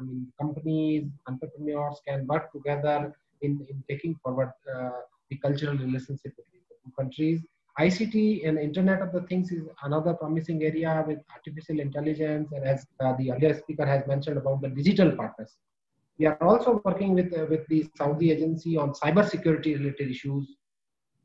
I mean companies, entrepreneurs can work together in, in taking forward uh, the cultural relationship between the two countries. ICT and Internet of the Things is another promising area with artificial intelligence, and as uh, the earlier speaker has mentioned about the digital partners. We are also working with, uh, with the Saudi agency on cyber security related issues.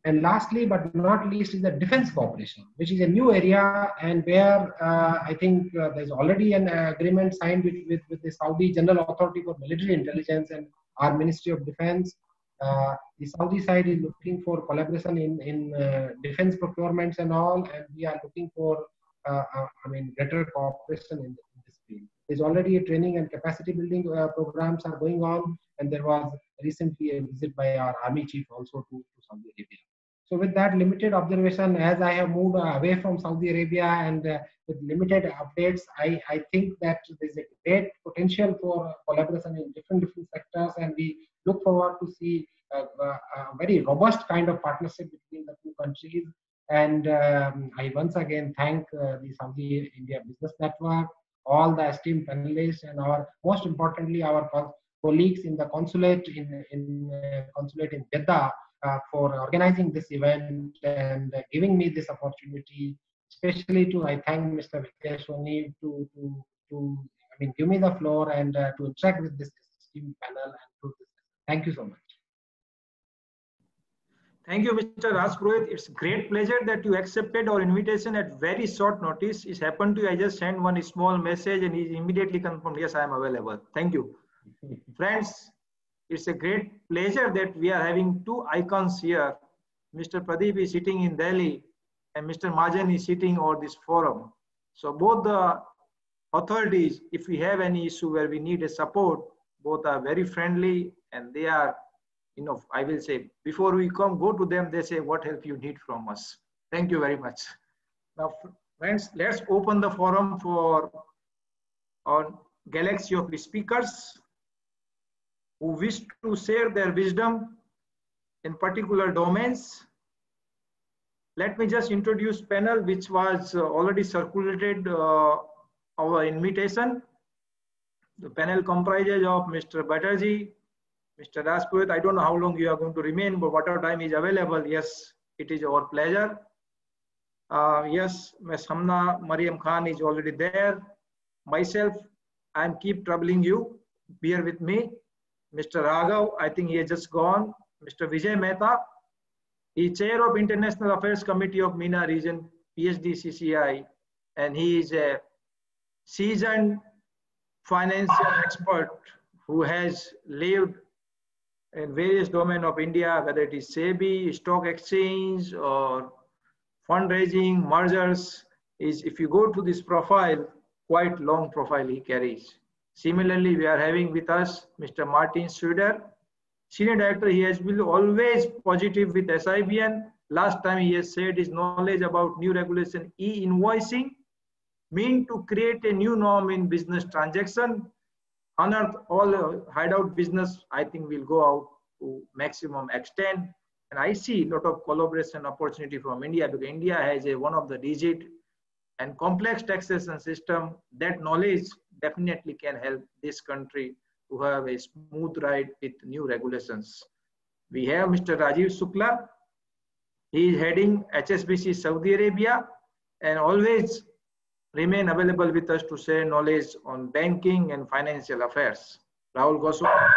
And lastly, but not least, is the defense cooperation, which is a new area and where uh, I think uh, there's already an agreement signed with, with, with, the Saudi General Authority for Military Intelligence and our Ministry of Defense. Uh, the Saudi side is looking for collaboration in, in uh, defense procurements and all, and we are looking for, uh, I mean, greater cooperation in, in, this field. There's already a training and capacity building programs are going on, and there was recently a visit by our army chief also to, to Saudi Arabia. So with that limited observation, as I have moved away from Saudi Arabia and uh, with limited updates, I, I think that there's a great potential for collaboration in different different sectors, and we look forward to see a, a, a very robust kind of partnership between the two countries. And um, I once again thank uh, the Saudi India Business Network, all the esteemed panelists, and our most importantly our colleagues in the consulate in in uh, consulate in Jeddah uh, for organizing this event and uh, giving me this opportunity. Especially to I thank Mr. Vikesh Soni to to to I mean give me the floor and uh, to interact with this esteemed panel and to this. Thank you so much. Thank you, Mr. Raj It's great pleasure that you accepted our invitation at very short notice. It happened to you. I just sent one small message and he immediately confirmed, yes, I am available. Thank you. *laughs* Friends, it's a great pleasure that we are having two icons here. Mr. Pradeep is sitting in Delhi and Mr. Majan is sitting over this forum. So both the authorities, if we have any issue where we need a support, both are very friendly and they are, you know, I will say, before we come, go to them, they say, what help you need from us. Thank you very much. Now, friends, let's open the forum for our galaxy of speakers who wish to share their wisdom in particular domains. Let me just introduce panel which was uh, already circulated uh, our invitation. The panel comprises of Mr. Batterjee, Mr. Rajpurohit. I don't know how long you are going to remain, but whatever time is available, yes, it is our pleasure. Uh, yes, Ms. Hamna Mariam Khan is already there. Myself, I am keep troubling you. Bear with me. Mr. Raghav, I think he has just gone. Mr. Vijay Mehta, he is chair of International Affairs Committee of MENA region, PhD CCI, and he is a seasoned financial expert who has lived in various domains of India, whether it is SEBI, stock exchange, or fundraising, mergers. Is if you go to this profile, quite long profile he carries. Similarly, we are having with us Mr. Martin Schroeder, Senior Director. He has been always positive with SIBN. Last time he has said his knowledge about new regulation e-invoicing mean to create a new norm in business transaction. Unearth all hideout business, I think will go out to maximum extent. And I see a lot of collaboration opportunity from India because India has a one of the digit and complex taxation system. That knowledge definitely can help this country to have a smooth ride with new regulations. We have Mr. Rajiv Sukla. He is heading HSBC Saudi Arabia and always remain available with us to share knowledge on banking and financial affairs. Rahul Goswami,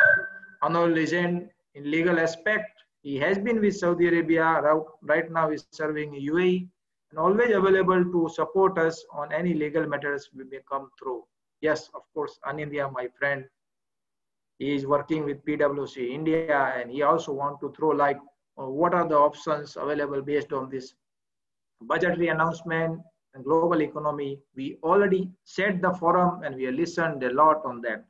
another legend in legal aspect. He has been with Saudi Arabia, right now is serving UAE and always available to support us on any legal matters we may come through. Yes, of course, Anindya, my friend, he is working with PwC India and he also want to throw light on what are the options available based on this budgetary announcement and global economy. We already set the forum and we listened a lot on that.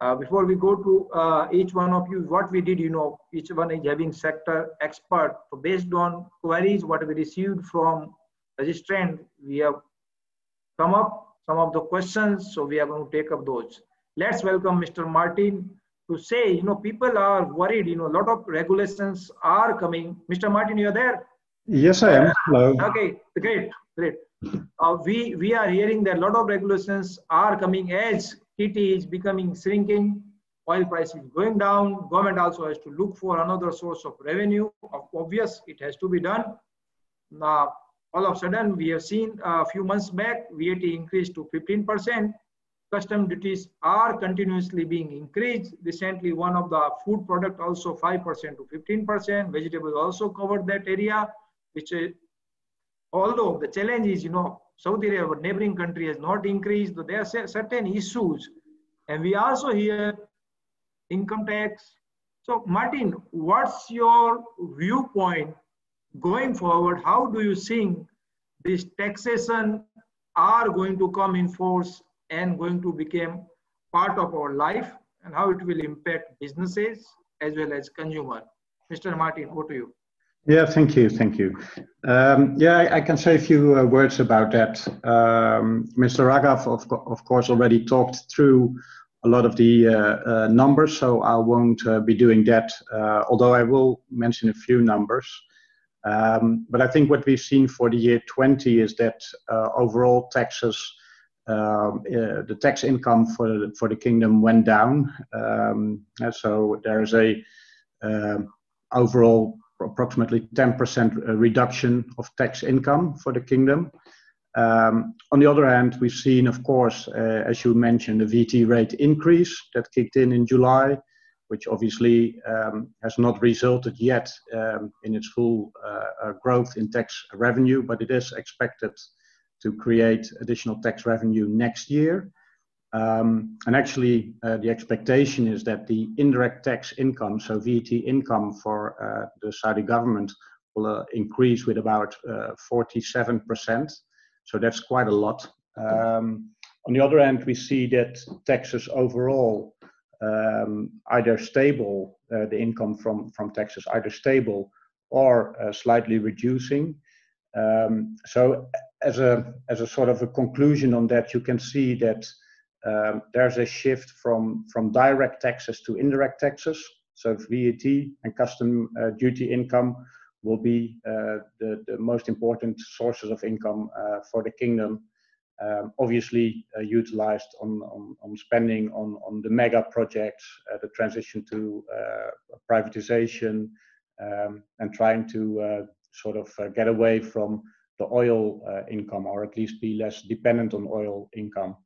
Uh, before we go to uh, each one of you, what we did, you know, each one is having sector expert. So based on queries, what we received from registrant, we have come up some of the questions. So we are going to take up those. Let's welcome Mr. Martin to say, you know, people are worried, you know, a lot of regulations are coming. Mr. Martin, you're there? Yes, I am. Hello. Okay, great, great. Uh, we, we are hearing that a lot of regulations are coming as KT is becoming shrinking, oil price is going down, government also has to look for another source of revenue. Obvious, it has to be done. Now, all of a sudden we have seen a few months back VAT increased to 15%. custom duties are continuously being increased. Recently, one of the food product also 5% to 15%. Vegetables also covered that area, which is, although the challenge is, you know, Saudi Arabia, neighboring country, has not increased. There are certain issues. And we also hear income tax. So, Martin, what's your viewpoint going forward? How do you think this taxation are going to come in force and going to become part of our life and how it will impact businesses as well as consumer. Mr. Martin, over to you. Yeah, thank you, thank you. Um, yeah, I, I, can say a few uh, words about that. Um, Mr. Raghav, of, of course, already talked through a lot of the uh, uh, numbers, so I won't uh, be doing that, uh, although I will mention a few numbers. Um, but I think what we've seen for the year 20 is that uh, overall taxes, um, uh, the tax income for the, for the kingdom went down. Um, so there's a um, overall approximately 10% uh, reduction of tax income for the kingdom. Um, on the other hand, we've seen, of course, uh, as you mentioned, the VAT rate increase that kicked in in July which obviously um, has not resulted yet um, in its full uh, uh, growth in tax revenue, but it is expected to create additional tax revenue next year. Um, and actually, uh, the expectation is that the indirect tax income, so VAT income for uh, the Saudi government, will uh, increase with about 47%. Uh, so that's quite a lot. Um, on the other hand, we see that taxes overall um, either stable, uh, the income from, from taxes either stable or uh, slightly reducing. Um, so as a, as a sort of a conclusion on that, you can see that um, there's a shift from, from direct taxes to indirect taxes. So VAT and custom uh, duty income will be uh, the, the most important sources of income uh, for the kingdom um, obviously uh, utilized on, on, on, spending on, on the mega projects, uh, the transition to uh, privatization, um, and trying to uh, sort of uh, get away from the oil uh, income, or at least be less dependent on oil income.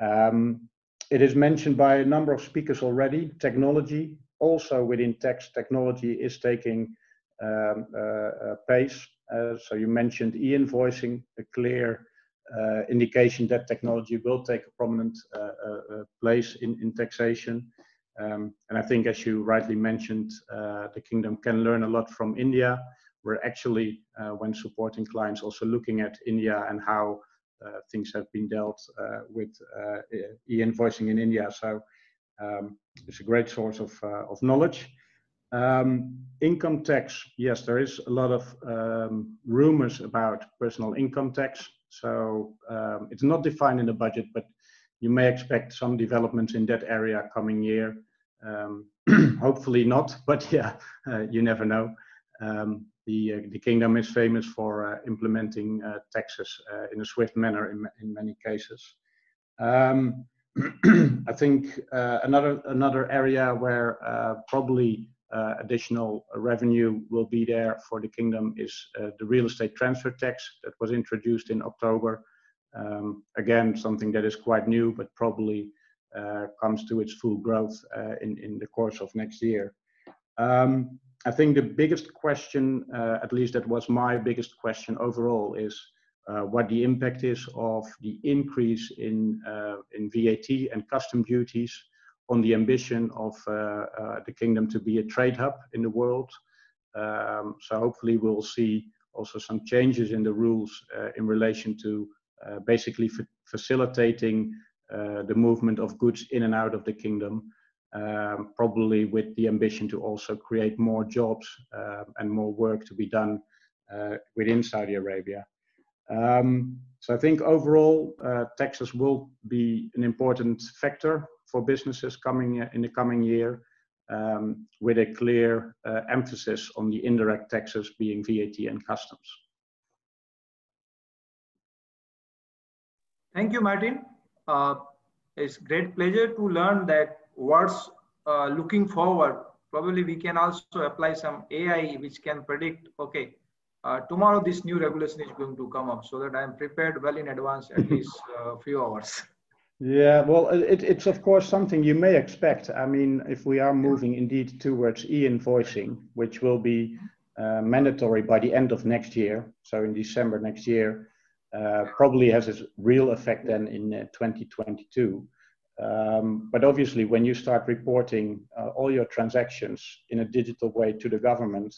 Um, it is mentioned by a number of speakers already. Technology, also within tax, technology is taking um, pace. so you mentioned e-invoicing, a clear indication that technology will take a prominent uh, uh, place in, in taxation. Um, and I think, as you rightly mentioned, the kingdom can learn a lot from India. We're actually, when supporting clients, also looking at India and how uh, things have been dealt uh, with uh, e-invoicing in India. So um, it's a great source of, of knowledge. Um, income tax, yes, there is a lot of um, rumors about personal income tax. So um, it's not defined in the budget, but you may expect some developments in that area coming year. Um, *clears throat* hopefully not, but *laughs* yeah, uh, you never know. Um, the, uh, the kingdom is famous for uh, implementing uh, taxes uh, in a swift manner in, in many cases. Um, *clears throat* I think uh, another another area where probably uh, additional revenue will be there for the kingdom is uh, the real estate transfer tax that was introduced in October. Um, again, something that is quite new, but probably uh, comes to its full growth in, in the course of next year. Um, I think the biggest question, uh, at least that was my biggest question overall, is uh, what the impact is of the increase in uh, in VAT and custom duties on the ambition of uh, uh, the kingdom to be a trade hub in the world. Um, so hopefully we'll see also some changes in the rules uh, in relation to basically facilitating the movement of goods in and out of the kingdom. Um, probably with the ambition to also create more jobs uh, and more work to be done uh, within Saudi Arabia. Um, so I think overall, uh, taxes will be an important factor for businesses coming uh, in the coming year, um, with a clear uh, emphasis on the indirect taxes being VAT and customs. Thank you, Martin. Uh, it's great pleasure to learn that what's uh, looking forward. Probably we can also apply some AI which can predict, okay, uh, tomorrow this new regulation is going to come up so that I'm prepared well in advance, at *laughs* least a few hours. Yeah, well, it, it's of course something you may expect. I mean, if we are moving indeed towards e-invoicing, which will be uh, mandatory by the end of next year, so in December next year, uh, probably has a real effect then in uh, 2022. Um, but obviously, when you start reporting uh, all your transactions in a digital way to the government,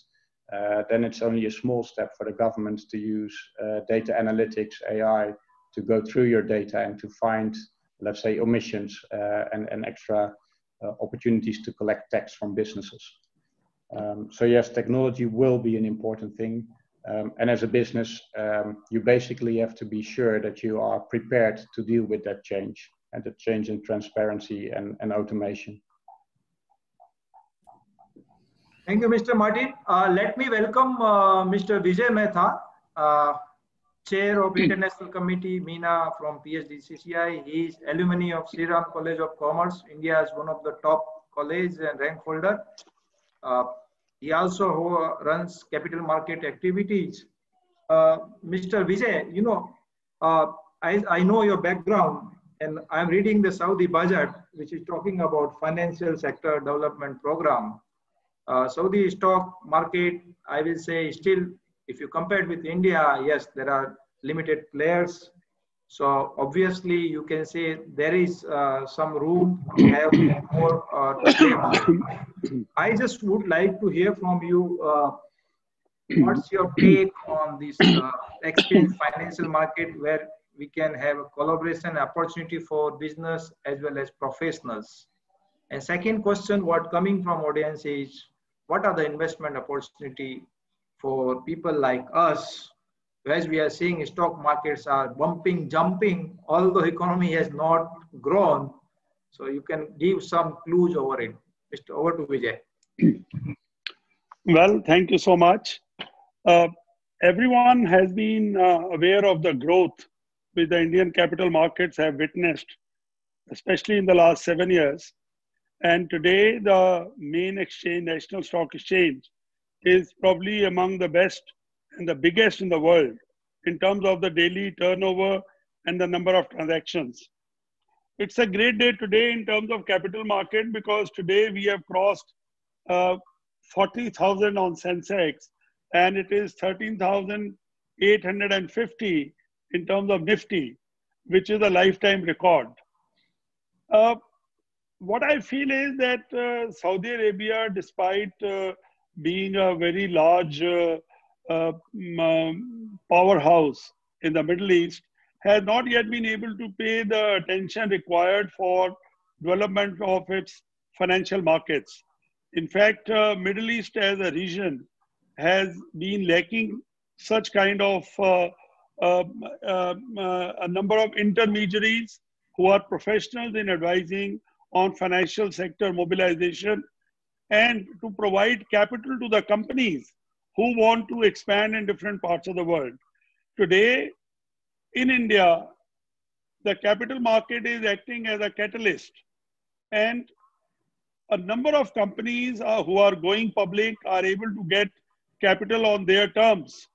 uh, then it's only a small step for the government to use uh, data analytics, AI, to go through your data and to find, let's say, omissions uh, and, and extra uh, opportunities to collect tax from businesses. Um, so yes, technology will be an important thing. Um, and as a business, um, you basically have to be sure that you are prepared to deal with that change and the change in transparency and, and automation. Thank you, Mr. Martin. Uh, let me welcome uh, Mr. Vijay Mehta, uh, Chair of *clears throat* International Committee, MENA from PhD CCI. He is alumni of Shri Ram College of Commerce, India is one of the top college and rank holder. Uh, he also runs capital market activities. Uh, Mr. Vijay, you know, uh, I, I know your background and I'm reading the Saudi budget, which is talking about financial sector development program. Uh, Saudi stock market, I will say still, if you compare it with India, yes, there are limited players. So obviously you can say there is uh, some room to have more uh, I just would like to hear from you, uh, what's your take on this uh, exchange financial market where we can have a collaboration opportunity for business as well as professionals. And second question, what coming from audience is, what are the investment opportunity for people like us? As we are seeing stock markets are bumping, jumping, although *laughs* economy has not grown. So you can give some clues over it. Mr. Over to Vijay. Well, thank you so much. Uh, everyone has been uh, aware of the growth which the Indian capital markets have witnessed, especially in the last seven years. And today, the main exchange, National Stock Exchange, is probably among the best and the biggest in the world in terms of the daily turnover and the number of transactions. It's a great day today in terms of capital market because today we have crossed uh, 40,000 on Sensex and it is 13,850 in terms of Nifty, which is a lifetime record. Uh, what I feel is that uh, Saudi Arabia, despite uh, being a very large uh, uh, um, powerhouse in the Middle East, has not yet been able to pay the attention required for development of its financial markets. In fact, uh, Middle East as a region has been lacking such kind of um, um, uh, a number of intermediaries who are professionals in advising on financial sector mobilization and to provide capital to the companies who want to expand in different parts of the world. Today, in India, the capital market is acting as a catalyst and a number of companies uh, who are going public are able to get capital on their terms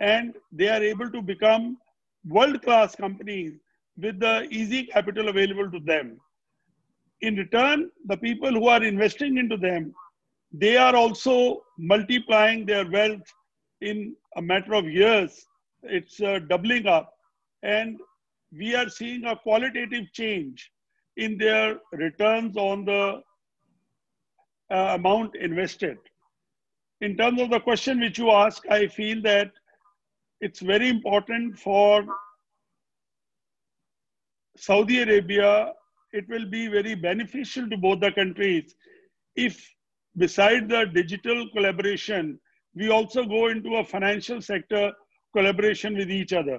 and they are able to become world class companies with the easy capital available to them. In return, the people who are investing into them, they are also multiplying their wealth in a matter of years. It's uh, doubling up. And we are seeing a qualitative change in their returns on the uh, amount invested. In terms of the question which you ask, I feel that it's very important for Saudi Arabia, it will be very beneficial to both the countries if, beside the digital collaboration, we also go into a financial sector collaboration with each other.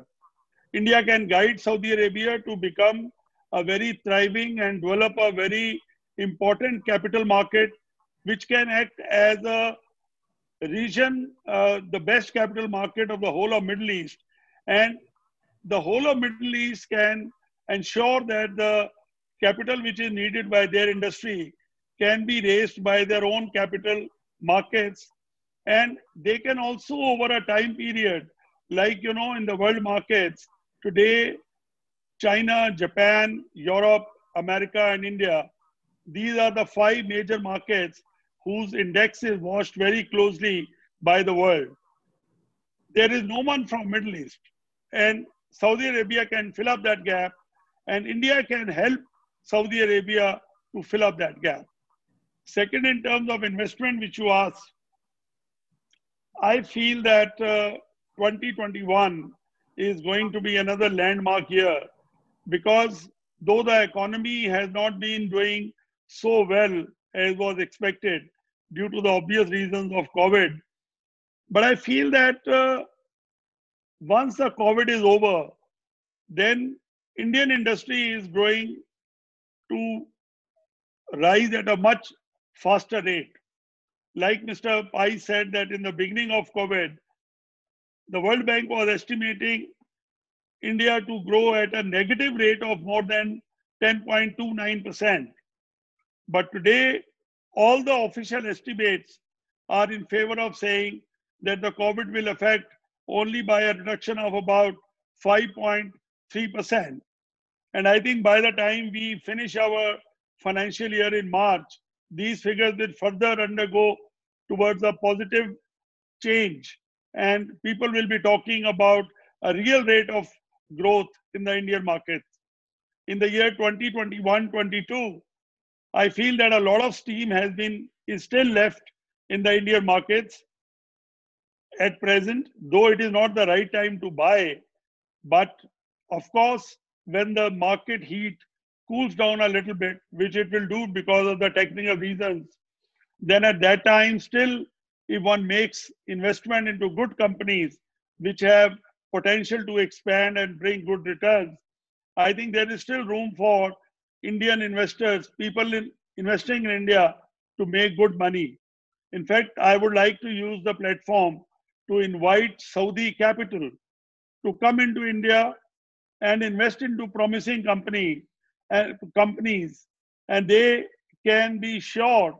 India can guide Saudi Arabia to become a very thriving and develop a very important capital market, which can act as a region, uh, the best capital market of the whole of Middle East. And the whole of Middle East can ensure that the capital which is needed by their industry can be raised by their own capital markets. And they can also, over a time period, like, you know, in the world markets, today, China, Japan, Europe, America, and India. These are the five major markets whose index is watched very closely by the world. There is no one from Middle East, and Saudi Arabia can fill up that gap, and India can help Saudi Arabia to fill up that gap. Second, in terms of investment, which you asked, I feel that uh, 2021 is going to be another landmark year because though the economy has not been doing so well as was expected due to the obvious reasons of COVID, but I feel that uh, once the COVID is over, then Indian industry is growing to rise at a much faster rate. Like Mr. Pai said that in the beginning of COVID, the World Bank was estimating India to grow at a negative rate of more than 10.29%. But today, all the official estimates are in favor of saying that the COVID will affect only by a reduction of about 5.3%. And I think by the time we finish our financial year in March, these figures will further undergo towards a positive change. And people will be talking about a real rate of growth in the Indian markets. In the year 2021-22, I feel that a lot of steam has been is still left in the Indian markets at present, though it is not the right time to buy. But of course, when the market heat cools down a little bit, which it will do because of the technical reasons, then at that time, still, if one makes investment into good companies which have potential to expand and bring good returns, I think there is still room for Indian investors, people in, investing in India, to make good money. In fact, I would like to use the platform to invite Saudi capital to come into India and invest into promising company uh, companies, and they can be sure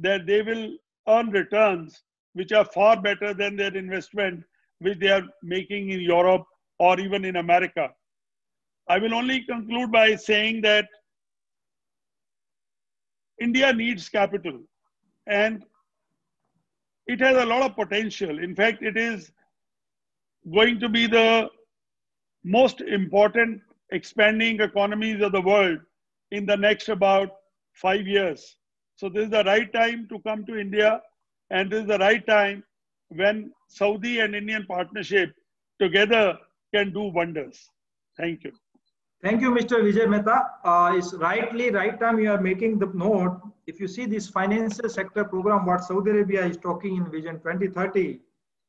that they will earn returns which are far better than their investment which they are making in Europe or even in America. I will only conclude by saying that India needs capital and it has a lot of potential. In fact, it is going to be the most important expanding economies of the world in the next about five years. So this is the right time to come to India and this is the right time when Saudi and Indian partnership together can do wonders. Thank you. Thank you, Mr. Vijay Mehta. Uh, it's rightly right time you are making the note. If you see this financial sector program, what Saudi Arabia is talking in Vision 2030,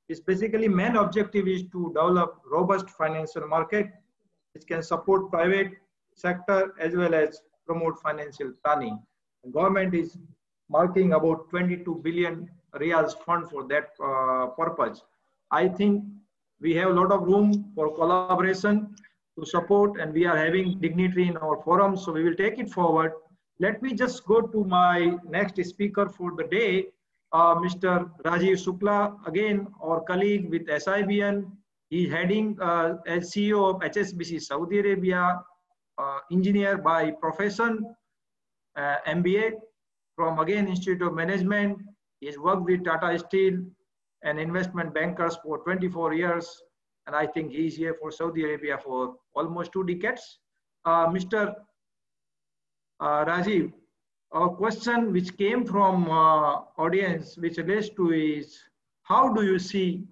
is basically main objective is to develop robust financial market which can support private sector as well as promote financial planning. The government is marking about 22 billion riyals fund for that uh, purpose. I think we have a lot of room for collaboration to support and we are having dignity in our forum so we will take it forward. Let me just go to my next speaker for the day, uh, Mr. Rajiv Sukla, again our colleague with SIBN. He's heading uh, as CEO of HSBC Saudi Arabia, uh, engineer by profession, uh, MBA from again Institute of Management, He's worked with Tata Steel and investment bankers for 24 years. And I think he's here for Saudi Arabia for almost two decades. Uh, Mr. Uh, Rajiv, our question which came from uh, audience, which relates to is, how do you see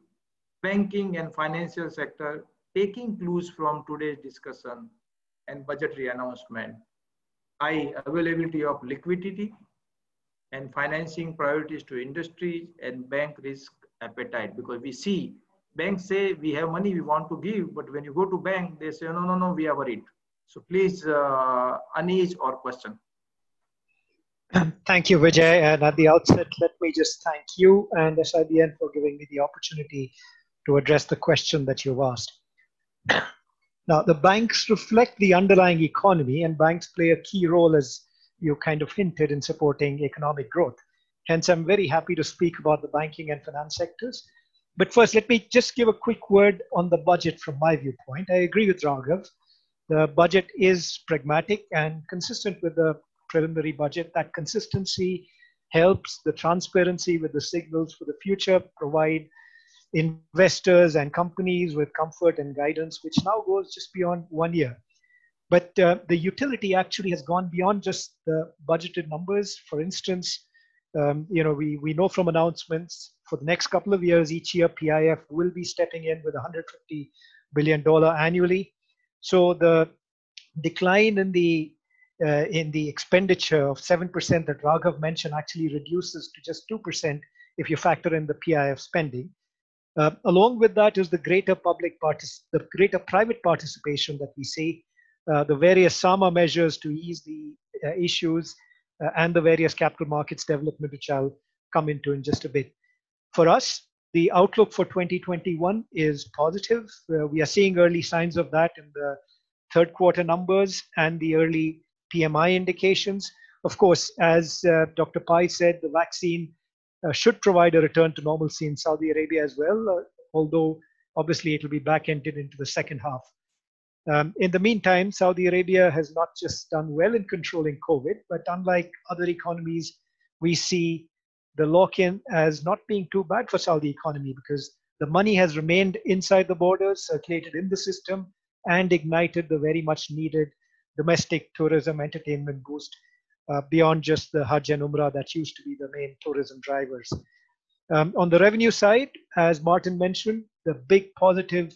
banking and financial sector taking clues from today's discussion and budgetary announcement? High availability of liquidity, and financing priorities to industries and bank risk appetite. Because we see banks say we have money we want to give but when you go to bank they say no no no we are worried. So please uh, unease or question Thank you, Vijay. And at the outset, let me just thank you and SIBN for giving me the opportunity to address the question that you've asked. Now, the banks reflect the underlying economy, and banks play a key role as you kind of hinted in supporting economic growth. Hence, I'm very happy to speak about the banking and finance sectors. But first, let me just give a quick word on the budget from my viewpoint. I agree with Raghav The budget is pragmatic and consistent with the preliminary budget. That consistency helps the transparency with the signals for the future, provide investors and companies with comfort and guidance, which now goes just beyond one year. But uh, the utility actually has gone beyond just the budgeted numbers. For instance, um, you know, we, we know from announcements for the next couple of years, each year PIF will be stepping in with 150 billion dollar annually. So the decline in the uh, in the expenditure of 7% that Raghav mentioned actually reduces to just 2% if you factor in the PIF spending. Uh, along with that is the greater public partic- the greater private participation that we see, uh, the various SAMA measures to ease the uh, issues, uh, and the various capital markets development, which I'll come into in just a bit. For us, the outlook for 2021 is positive. Uh, we are seeing early signs of that in the third quarter numbers and the early PMI indications. Of course, as uh, Dr. Pai said, the vaccine uh, should provide a return to normalcy in Saudi Arabia as well, uh, although obviously it will be back ended into the second half. Um, in the meantime, Saudi Arabia has not just done well in controlling COVID, but unlike other economies, we see the lock in as not being too bad for Saudi economy because the money has remained inside the borders, circulated in the system, and ignited the very much needed domestic tourism entertainment boost uh, beyond just the Hajj and Umrah that used to be the main tourism drivers. Um, on the revenue side, as Martin mentioned, the big positive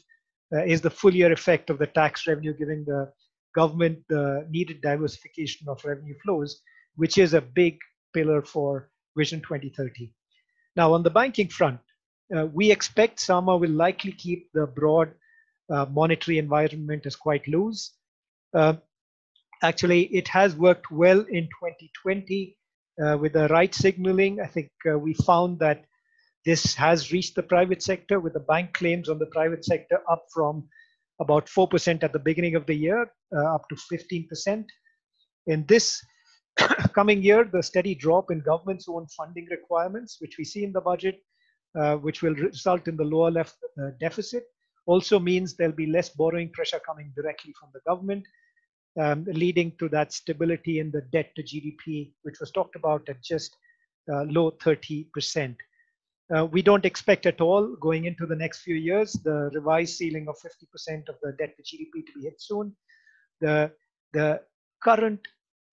uh, is the full year effect of the tax revenue giving the government the needed diversification of revenue flows, which is a big pillar for Vision 2030. Now, on the banking front, uh, we expect SAMA will likely keep the broad uh, monetary environment as quite loose. Uh, actually, it has worked well in 2020 uh, with the right signaling. I think uh, we found that this has reached the private sector with the bank claims on the private sector up from about 4% at the beginning of the year uh, up to 15%. In this *coughs* coming year, the steady drop in government's own funding requirements, which we see in the budget, uh, which will result in the lower left uh, deficit, also means there'll be less borrowing pressure coming directly from the government, um, leading to that stability in the debt to GDP, which was talked about at just uh, low 30%. Uh, we don't expect at all going into the next few years the revised ceiling of 50% of the debt to GDP to be hit soon. The, the current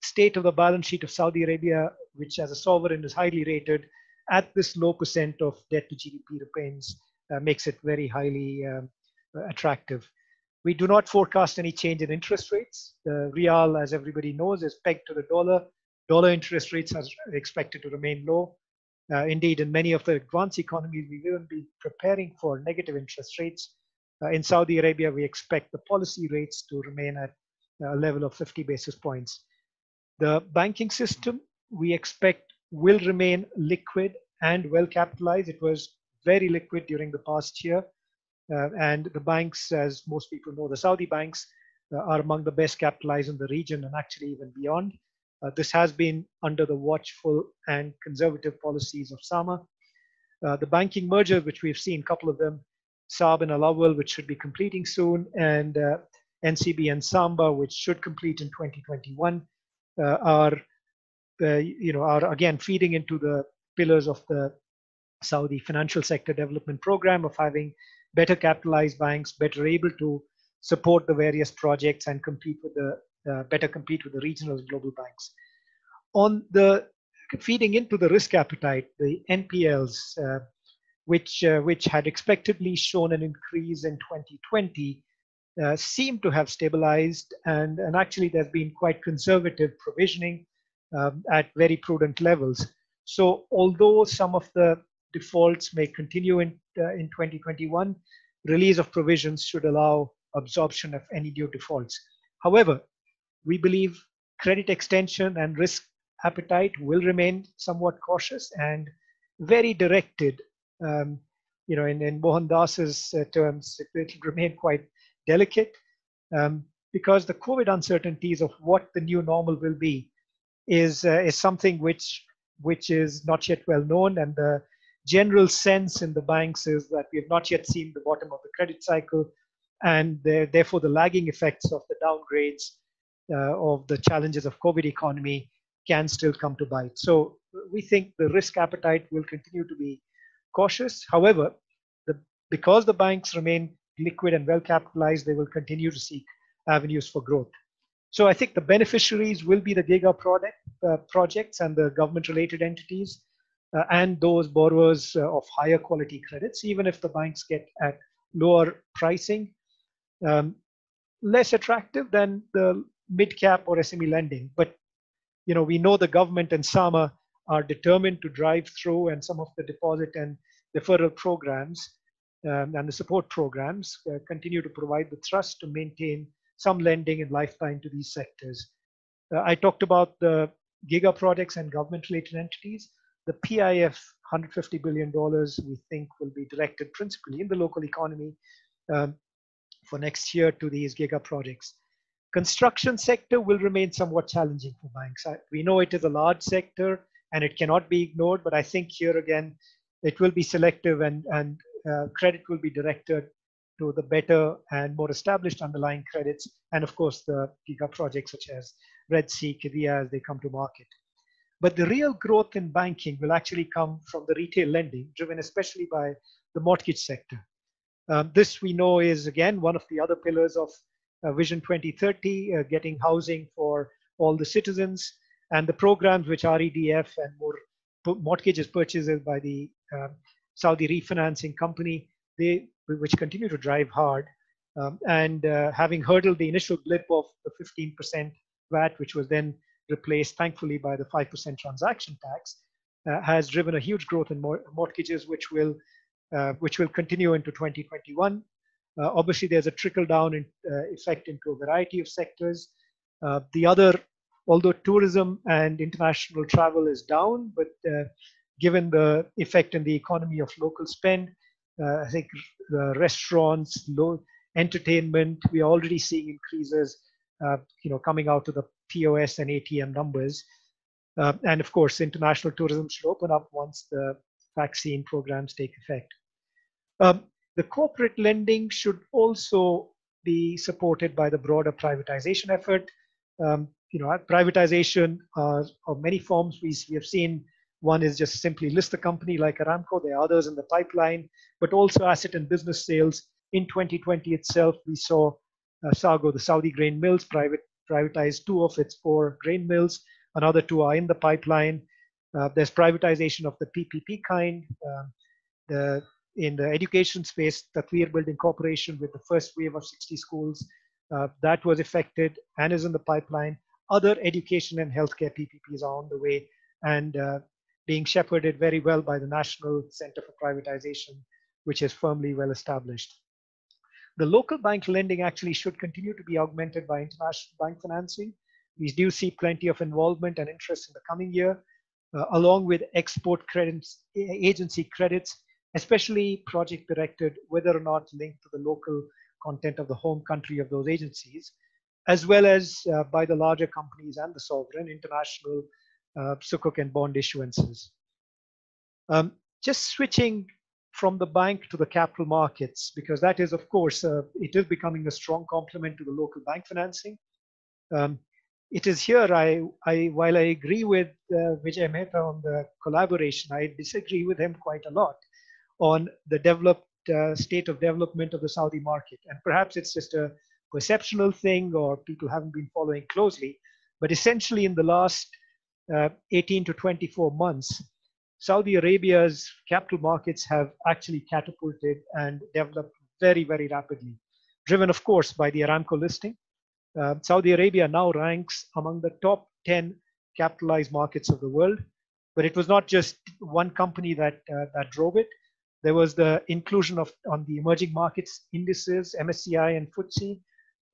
state of the balance sheet of Saudi Arabia, which as a sovereign is highly rated, at this low percent of debt to GDP remains, uh, makes it very highly um, attractive. We do not forecast any change in interest rates. The riyal, as everybody knows, is pegged to the dollar. Dollar interest rates are expected to remain low. Uh, indeed, in many of the advanced economies, we will be preparing for negative interest rates. Uh, in Saudi Arabia, we expect the policy rates to remain at a level of 50 basis points. The banking system, we expect, will remain liquid and well capitalized. It was very liquid during the past year. Uh, and the banks, as most people know, the Saudi banks uh, are among the best capitalized in the region and actually even beyond. Uh, this has been under the watchful and conservative policies of SAMA. The banking merger, which we've seen, a couple of them, SABB and Alawwal, which should be completing soon, and NCB and Samba, which should complete in 2021, uh, are, uh, you know, are again feeding into the pillars of the Saudi financial sector development program of having better capitalized banks, better able to support the various projects and compete with the uh, better compete with the regional and global banks. On the feeding into the risk appetite, the NPLs, uh, which uh, which had expectedly shown an increase in 2020, uh, seem to have stabilized, and and actually there's been quite conservative provisioning um, at very prudent levels. So although some of the defaults may continue in in 2021, release of provisions should allow absorption of any new defaults. However, we believe credit extension and risk appetite will remain somewhat cautious and very directed. Um, you know, in, in Mohandas's uh, terms, it will remain quite delicate um, because the COVID uncertainties of what the new normal will be is uh, is something which which is not yet well known, and the general sense in the banks is that we have not yet seen the bottom of the credit cycle, and therefore the lagging effects of the downgrades uh, of the challenges of COVID economy can still come to bite. So we think the risk appetite will continue to be cautious. However, the, because the banks remain liquid and well capitalized, they will continue to seek avenues for growth. So I think the beneficiaries will be the giga product, uh, projects and the government related entities and those borrowers uh, of higher quality credits, even if the banks get at lower pricing, um, less attractive than the mid cap or SME lending. But you know, we know the government and SAMA are determined to drive through, and some of the deposit and deferral programs um, and the support programs uh, continue to provide the thrust to maintain some lending and lifetime to these sectors. Uh, I talked about the giga projects and government related entities. The PIF $150 billion we think will be directed principally in the local economy um, for next year to these giga projects. Construction sector will remain somewhat challenging for banks. We know it is a large sector and it cannot be ignored, but I think here again, it will be selective and, and uh, credit will be directed to the better and more established underlying credits, and of course the giga projects such as Red Sea, Qiddiya as they come to market. But the real growth in banking will actually come from the retail lending, driven especially by the mortgage sector. Um, this we know is again one of the other pillars of uh, Vision 2030, uh, getting housing for all the citizens, and the programs which REDF and more mortgages purchases by the um, Saudi refinancing company, they which continue to drive hard. Um, and uh, having hurdled the initial blip of the 15% VAT, which was then replaced, thankfully, by the 5% transaction tax, uh, has driven a huge growth in mor mortgages, which will uh, which will continue into 2021. Uh, obviously, there's a trickle down in, uh, effect into a variety of sectors. the other, although tourism and international travel is down, but given the effect in the economy of local spend, I think restaurants, low entertainment, we are already seeing increases, you know, coming out of the POS and ATM numbers. Uh, and of course, international tourism should open up once the vaccine programs take effect. Um, the corporate lending should also be supported by the broader privatization effort. Um, you know, privatization uh, of many forms we, we have seen. One is just simply list the company like Aramco. There are others in the pipeline, but also asset and business sales. In 2020 itself, we saw uh, SAGO, the Saudi grain mills, private privatized two of its four grain mills. Another two are in the pipeline. Uh, there's privatization of the PPP kind. Um, the in the education space, the Clear Building Corporation with the first wave of 60 schools, uh, that was affected and is in the pipeline. Other education and healthcare PPPs are on the way and uh, being shepherded very well by the National Center for Privatization, which is firmly well established. The local bank lending actually should continue to be augmented by international bank financing. We do see plenty of involvement and interest in the coming year, uh, along with export credits, agency credits especially project directed, whether or not linked to the local content of the home country of those agencies, as well as uh, by the larger companies and the sovereign international uh, sukuk and bond issuances. Um, just switching from the bank to the capital markets, because that is, of course, uh, it is becoming a strong complement to the local bank financing. Um, it is here, I, I, while I agree with uh, Vijay Mehta on the collaboration, I disagree with him quite a lot on the developed uh, state of development of the Saudi market. And perhaps it's just a perceptional thing or people haven't been following closely. But essentially, in the last uh, 18 to 24 months, Saudi Arabia's capital markets have actually catapulted and developed very, very rapidly, driven, of course, by the Aramco listing. Uh, Saudi Arabia now ranks among the top 10 capitalized markets of the world. But it was not just one company that, uh, that drove it. There was the inclusion of on the emerging markets indices, MSCI and FTSE,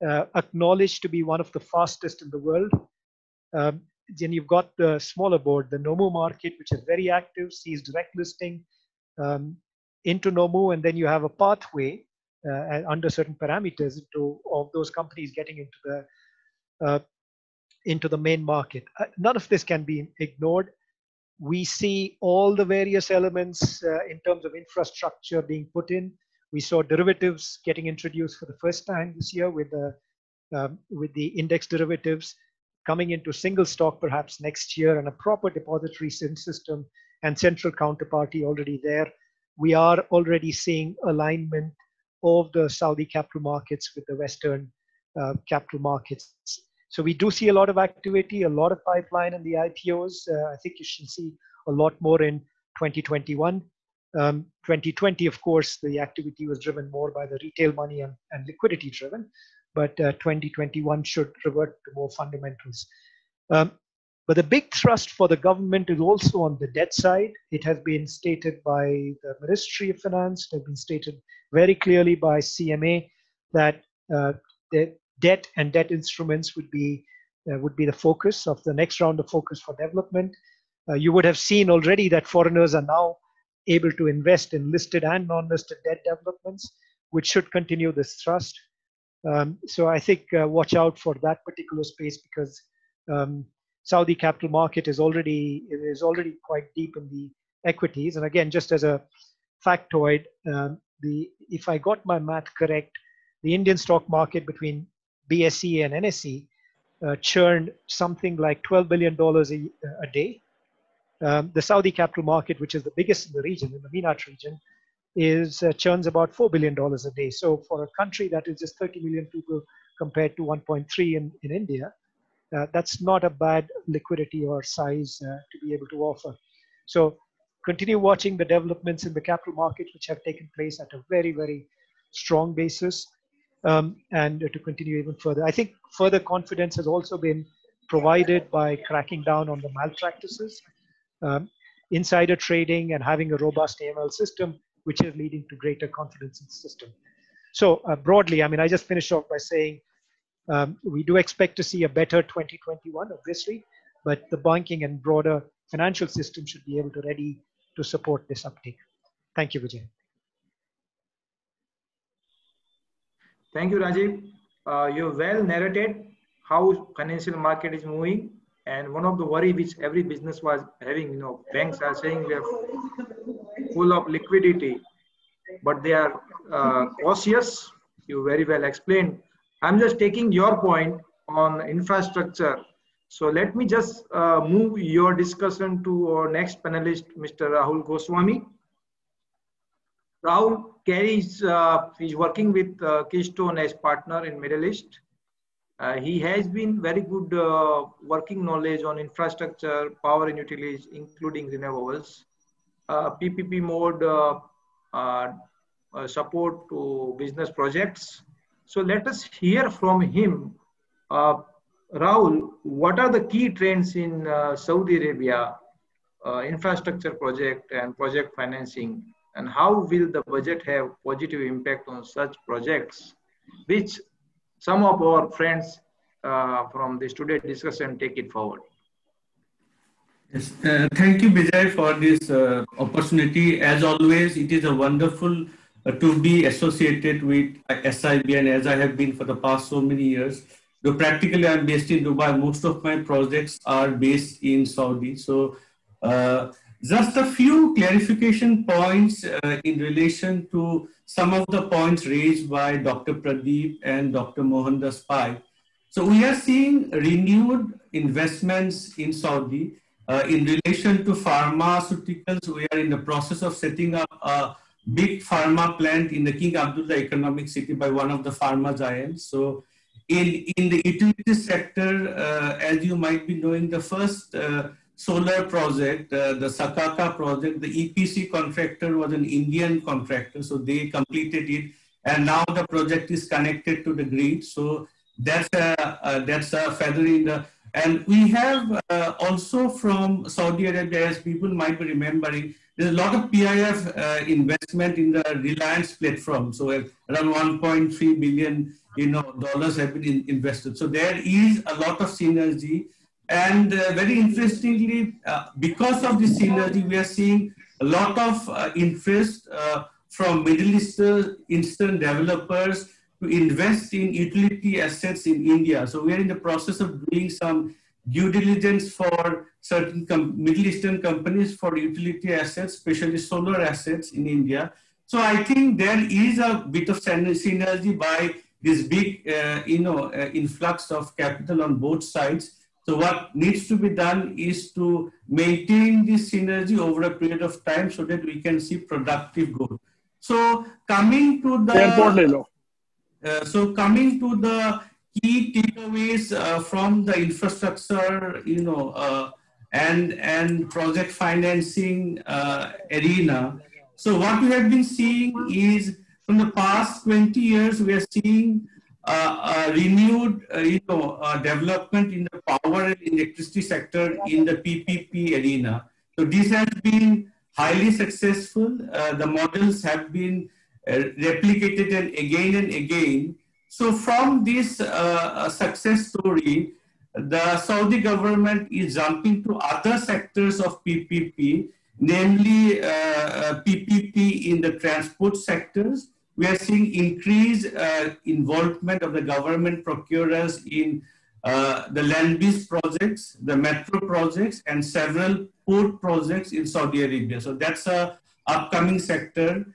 uh, acknowledged to be one of the fastest in the world. Um, then you've got the smaller board, the Nomu market, which is very active, sees direct listing um, into Nomu, and then you have a pathway uh, under certain parameters to of those companies getting into the uh, into the main market. Uh, none of this can be ignored we see all the various elements uh, in terms of infrastructure being put in. We saw derivatives getting introduced for the first time this year with the um, with the index derivatives coming into single stock perhaps next year and a proper depository system and central counterparty already there. We are already seeing alignment of the Saudi capital markets with the Western uh, capital markets. So we do see a lot of activity, a lot of pipeline in the IPOs. Uh, I think you should see a lot more in 2021. Um, 2020, of course, the activity was driven more by the retail money and, and liquidity driven, but uh, 2021 should revert to more fundamentals. Um, but the big thrust for the government is also on the debt side. It has been stated by the Ministry of Finance, it has been stated very clearly by CMA that uh, the debt and debt instruments would be uh, would be the focus of the next round of focus for development. Uh, you would have seen already that foreigners are now able to invest in listed and non-listed debt developments, which should continue this thrust. Um, so I think uh, watch out for that particular space because um, Saudi capital market is already is already quite deep in the equities. And again, just as a factoid, um, the if I got my math correct, the Indian stock market between BSE and NSE uh, churned something like 12 billion dollars a, day um, the Saudi capital market, which is the biggest in the region, in the MENAT region, is uh, churns about $4 billion a day. So for a country that is just 30 million people compared to 1.3 in, in India, uh, that's not a bad liquidity or size uh, to be able to offer. So continue watching the developments in the capital market, which have taken place at a very, very strong basis, um, and to continue even further. I think further confidence has also been provided by cracking down on the malpractices um, insider trading and having a robust AML system, which is leading to greater confidence in the system. So uh, broadly, I mean, I just finished off by saying um, we do expect to see a better 2021, obviously, but the banking and broader financial system should be able to ready to support this uptake. Thank you, Vijay. Thank you, Rajiv. Uh, you well narrated how financial market is moving and one of the worry which every business was having, you know, banks are saying we are full of liquidity, but they are uh, cautious. You very well explained. I'm just taking your point on infrastructure. So let me just uh, move your discussion to our next panelist, Mr. Rahul Goswami. Rahul carries, uh, he's working with uh, Keystone as partner in Middle East. Uh, he has been very good uh, working knowledge on infrastructure, power and utilities, including renewables, PPP mode uh, uh, uh, support to business projects. So let us hear from him. Rahul, what are the key trends in Saudi Arabia infrastructure project and project financing and how will the budget have positive impact on such projects which some of our friends uh, from the student discussion take it forward. Yes, uh, thank you, Vijay, for this uh, opportunity. As always, it is a wonderful uh, to be associated with SIBN as I have been for the past so many years. Though practically I'm based in Dubai, most of my projects are based in Saudi. So uh, just a few clarification points uh, in relation to some of the points raised by Dr. Pradeep and Dr. Mohandas Pai. So we are seeing renewed investments in Saudi uh, in relation to pharmaceuticals. We are in the process of setting up a big pharma plant in the King Abdullah Economic City by one of the pharma giants. So in, in the utility sector, uh, as you might be knowing, the first uh, solar project, uh, the Sakaka project, the EPC contractor was an Indian contractor, so they completed it, and now the project is connected to the grid. So that's a that's a feather in the. And we have uh, also from Saudi Arabia, as people might be remembering, there's a lot of PIF uh, investment in the Reliance platform. So uh, around 1.3 billion, you know, dollars have been in, invested. So there is a lot of synergy and uh, very interestingly, uh, because of this synergy, we are seeing a lot of uh, interest from Middle Eastern, Eastern developers to invest in utility assets in India. So we are in the process of doing some due diligence for certain Middle Eastern companies for utility assets, especially solar assets in India. So I think there is a bit of synergy by this big, uh, you know, uh, influx of capital on both sides. So what needs to be done is to maintain this synergy over a period of time so that we can see productive growth. So coming to the uh, so coming to the key takeaways uh, from the infrastructure, you know, uh, and and project financing uh, arena. So what we have been seeing is from the past 20 years, we are seeing uh, renewed, you know, development in the power and electricity sector in the PPP arena. So this has been highly successful. The models have been replicated and again and again. So from this uh, success story, the Saudi government is jumping to other sectors of PPP, namely PPP in the transport sectors, we are seeing increased uh, involvement of the government procurers in uh, the land-based projects, the metro projects, and several port projects in Saudi Arabia. So that's a upcoming sector.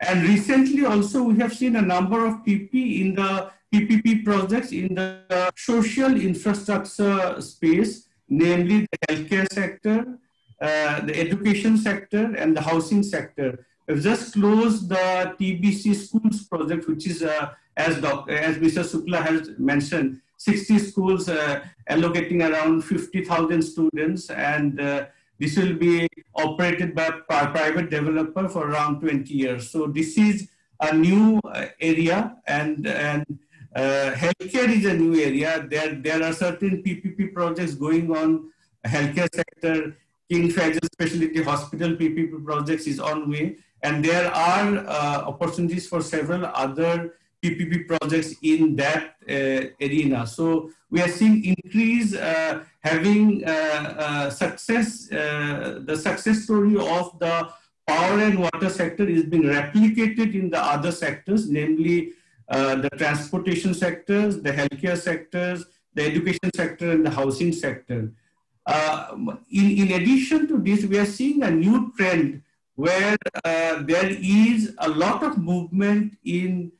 And recently also we have seen a number of PP in the PPP projects in the social infrastructure space, namely the healthcare sector, uh, the education sector, and the housing sector. We've just closed the TBC schools project, which is, uh, as, doc, as Mr. Sukla has mentioned, 60 schools uh, allocating around 50,000 students and uh, this will be operated by a private developer for around 20 years. So this is a new uh, area and, and uh, healthcare is a new area. There, there are certain PPP projects going on healthcare sector. King Faisal Specialty Hospital PPP projects is on way. And there are uh, opportunities for several other PPP projects in that uh, arena. So we are seeing increase uh, having uh, uh, success, uh, the success story of the power and water sector is being replicated in the other sectors, namely the transportation sectors, the healthcare sectors, the education sector, and the housing sector. in, in addition to this, we are seeing a new trend where uh, there is a lot of movement in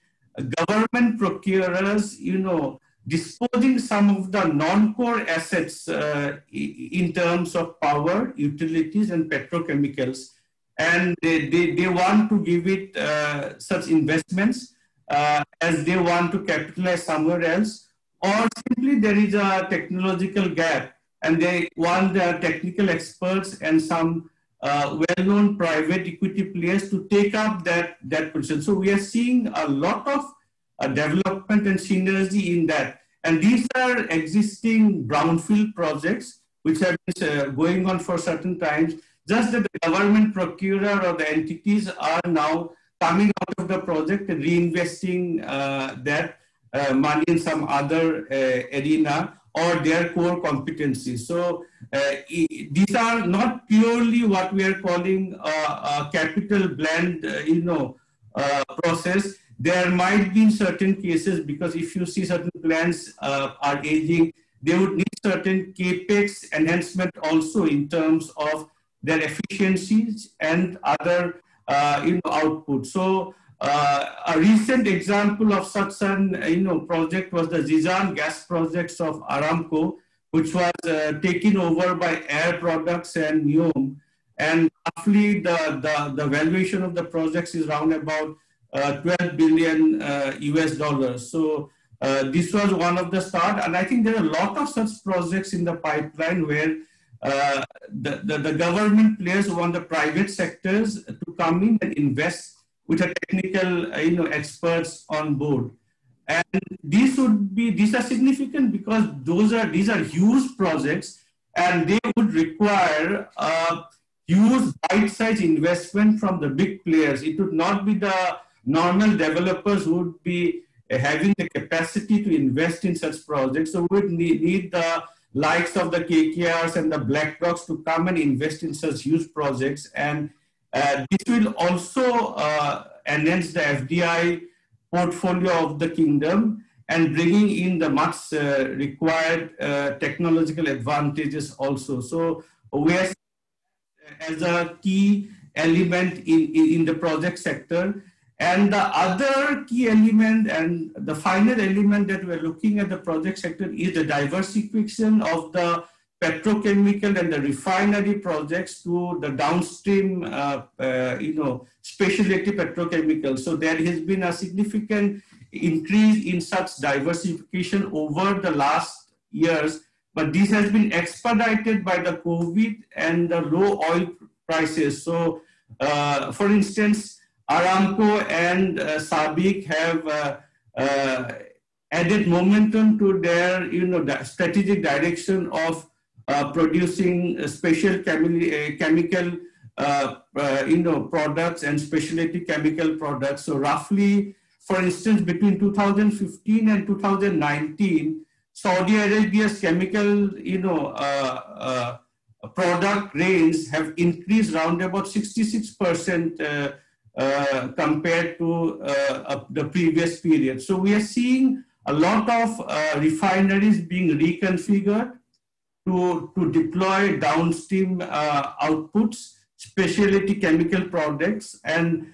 government procurers, you know, disposing some of the non-core assets uh, in terms of power, utilities, and petrochemicals. And they, they, they want to give it uh, such investments uh, as they want to capitalize somewhere else, or simply there is a technological gap and they want the technical experts and some uh, well-known private equity players to take up that, that position. So we are seeing a lot of uh, development and synergy in that. And these are existing brownfield projects which have been uh, going on for certain times. Just that the government procurer or the entities are now coming out of the project and reinvesting uh, that uh, money in some other uh, arena or their core competencies. So uh, these are not purely what we are calling a, capital blend, uh, you know, uh, process. There might be certain cases because if you see certain plants are aging, they would need certain capex enhancement also in terms of their efficiencies and other uh, you know output. So uh, a recent example of such an you know project was the Jizan gas projects of Aramco, which was uh, taken over by Air Products and NEOM. And roughly the, the, the valuation of the projects is around about uh, 12 billion US uh, dollars. So uh, this was one of the start. And I think there are a lot of such projects in the pipeline where uh, the, the, the government players want the private sectors to come in and invest with a technical uh, you know experts on board. And these would be these are significant because those are these are huge projects and they would require a huge bite-sized investment from the big players. It would not be the normal developers who would be having the capacity to invest in such projects. So we would need, the likes of the KKRs and the black BlackRocks to come and invest in such huge projects and uh, this will also uh, enhance the FDI portfolio of the kingdom and bringing in the much uh, required uh, technological advantages also. So we are as a key element in, in, in the project sector. And the other key element and the final element that we're looking at the project sector is the diversification of the petrochemical and the refinery projects to the downstream, uh, uh, you know, specialty petrochemicals. So there has been a significant increase in such diversification over the last years, but this has been expedited by the COVID and the low oil prices. So, uh, for instance, Aramco and uh, SABIC have uh, uh, added momentum to their, you know, the strategic direction of producing special chemi uh, chemical, uh, you know, products and specialty chemical products. So roughly, for instance, between 2015 and 2019, Saudi Arabia's chemical, you know, product range have increased around about 66 percent uh, compared to uh, the previous period. So we are seeing a lot of uh, refineries being reconfigured to, to deploy downstream outputs, specialty chemical products. And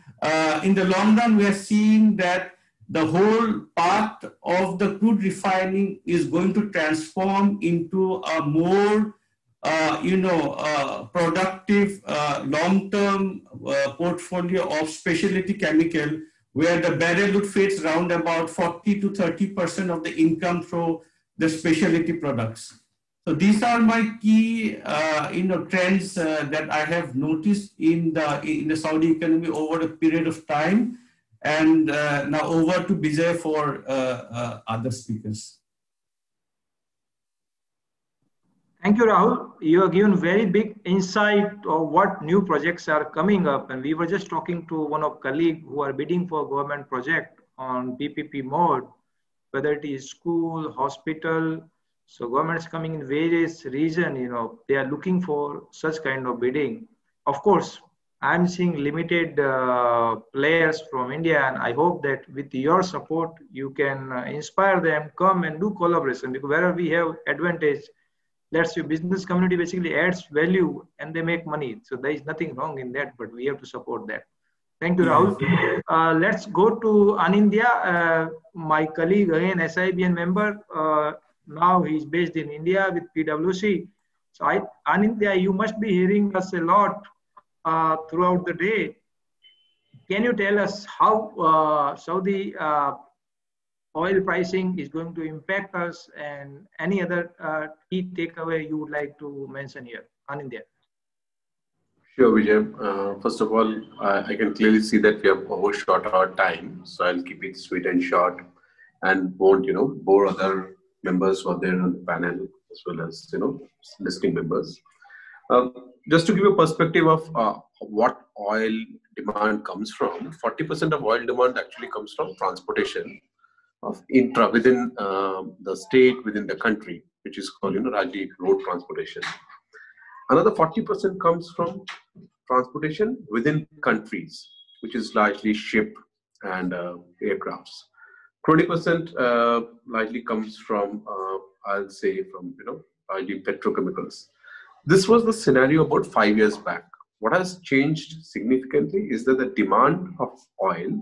in the long run, we are seeing that the whole part of the crude refining is going to transform into a more uh, you know, uh, productive uh, long-term uh, portfolio of specialty chemical where the barrel would fetch around about 40 to 30% of the income through the specialty products. So these are my key, uh, you know, trends uh, that I have noticed in the in the Saudi economy over a period of time. And now over to Bijay for other speakers. Thank you, Rahul. You have given very big insight of what new projects are coming up. And we were just talking to one of colleagues who are bidding for a government project on PPP mode, whether it is school, hospital. So governments coming in various region, you know, they are looking for such kind of bidding. Of course, I'm seeing limited uh, players from India, and I hope that with your support, you can uh, inspire them, come and do collaboration because wherever we have advantage, let's say business community basically adds value and they make money. So there is nothing wrong in that, but we have to support that. Thank you, Rahul. Uh, let's go to Anindya, uh, my colleague, again, SIBN member. Uh, now he's based in India with PwC. So I, Anindya, you must be hearing us a lot uh, throughout the day. Can you tell us how uh, Saudi uh, oil pricing is going to impact us and any other uh, key takeaway you would like to mention here Anindya. Sure, Vijay. Uh, first of all, I, I, can clearly see that we have overshot our time, so I'll keep it sweet and short, and won't you know bore other members who are there on the panel as well as you know listening members. Uh, just to give you a perspective of uh, what oil demand comes from, 40% of oil demand actually comes from transportation, of intra within uh, the state, within the country, which is called, you know, largely road transportation. Another 40% comes from transportation within countries, which is largely ship and uh, aircrafts. 20% uh, largely comes from, uh, I'll say, from, you know, largely petrochemicals. This was the scenario about five years back. What has changed significantly is that the demand of oil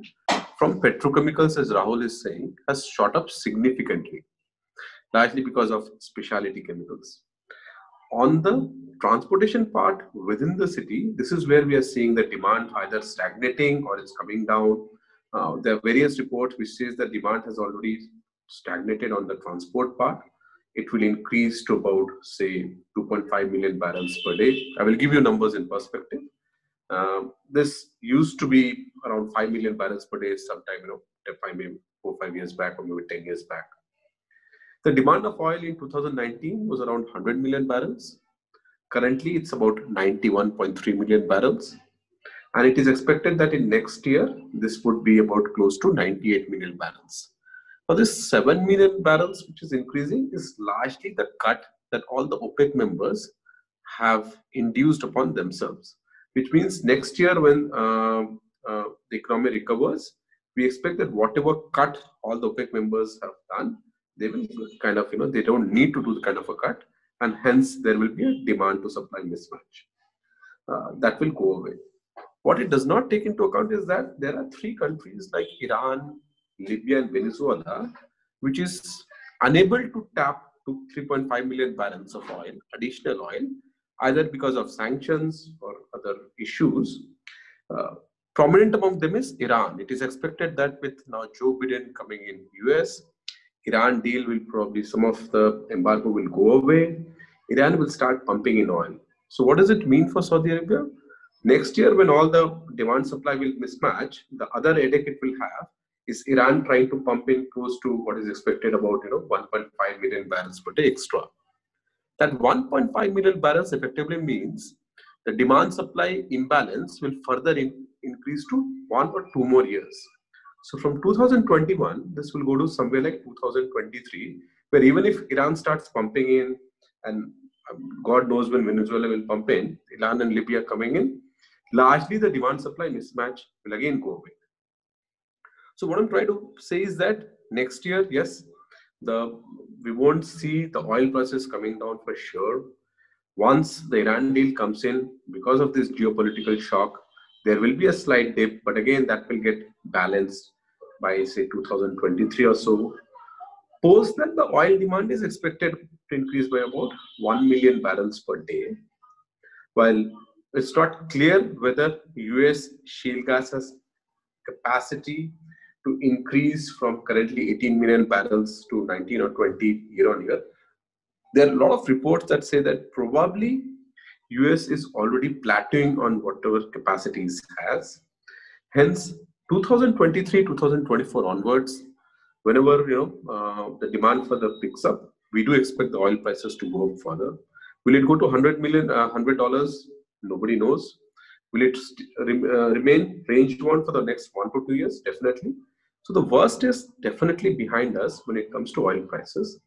from petrochemicals, as Rahul is saying, has shot up significantly, largely because of specialty chemicals. On the transportation part within the city, this is where we are seeing the demand either stagnating or it's coming down. Uh, there are various reports which says that demand has already stagnated on the transport part. It will increase to about, say, 2.5 million barrels per day. I will give you numbers in perspective. Um, this used to be around 5 million barrels per day sometime, you know, five, maybe four, five years back or maybe 10 years back. The demand of oil in 2019 was around 100 million barrels. Currently, it's about 91.3 million barrels. And it is expected that in next year, this would be about close to 98 million barrels. Now, this 7 million barrels, which is increasing, is largely the cut that all the OPEC members have induced upon themselves which means next year when uh, uh, the economy recovers, we expect that whatever cut all the OPEC members have done, they will kind of, you know, they don't need to do the kind of a cut, and hence there will be a demand to supply mismatch. Uh, that will go away. What it does not take into account is that there are three countries like Iran, Libya, and Venezuela, which is unable to tap to 3.5 million barrels of oil, additional oil, either because of sanctions or other issues. Uh, prominent among them is Iran. It is expected that with now Joe Biden coming in US, Iran deal will probably, some of the embargo will go away. Iran will start pumping in oil. So what does it mean for Saudi Arabia? Next year, when all the demand supply will mismatch, the other headache it will have is Iran trying to pump in close to what is expected about you know 1.5 million barrels per day extra. That 1.5 million barrels effectively means the demand supply imbalance will further in, increase to one or two more years. So from 2021, this will go to somewhere like 2023, where even if Iran starts pumping in, and um, God knows when Venezuela will pump in, Iran and Libya coming in, largely the demand supply mismatch will again go away. So what I'm trying to say is that next year, yes, the we won't see the oil prices coming down for sure. Once the Iran deal comes in, because of this geopolitical shock, there will be a slight dip, but again, that will get balanced by say 2023 or so. Post that, the oil demand is expected to increase by about 1 million barrels per day. While it's not clear whether US shale gas has capacity to increase from currently 18 million barrels to 19 or 20 year on year. There are a lot of reports that say that probably US is already plateauing on whatever capacities has. Hence, 2023, 2024 onwards, whenever you know uh, the demand further picks up, we do expect the oil prices to go up further. Will it go to 100 million, uh, 100 dollars? Nobody knows. Will it re- uh, remain range bound for the next one to two years? Definitely. So the worst is definitely behind us when it comes to oil prices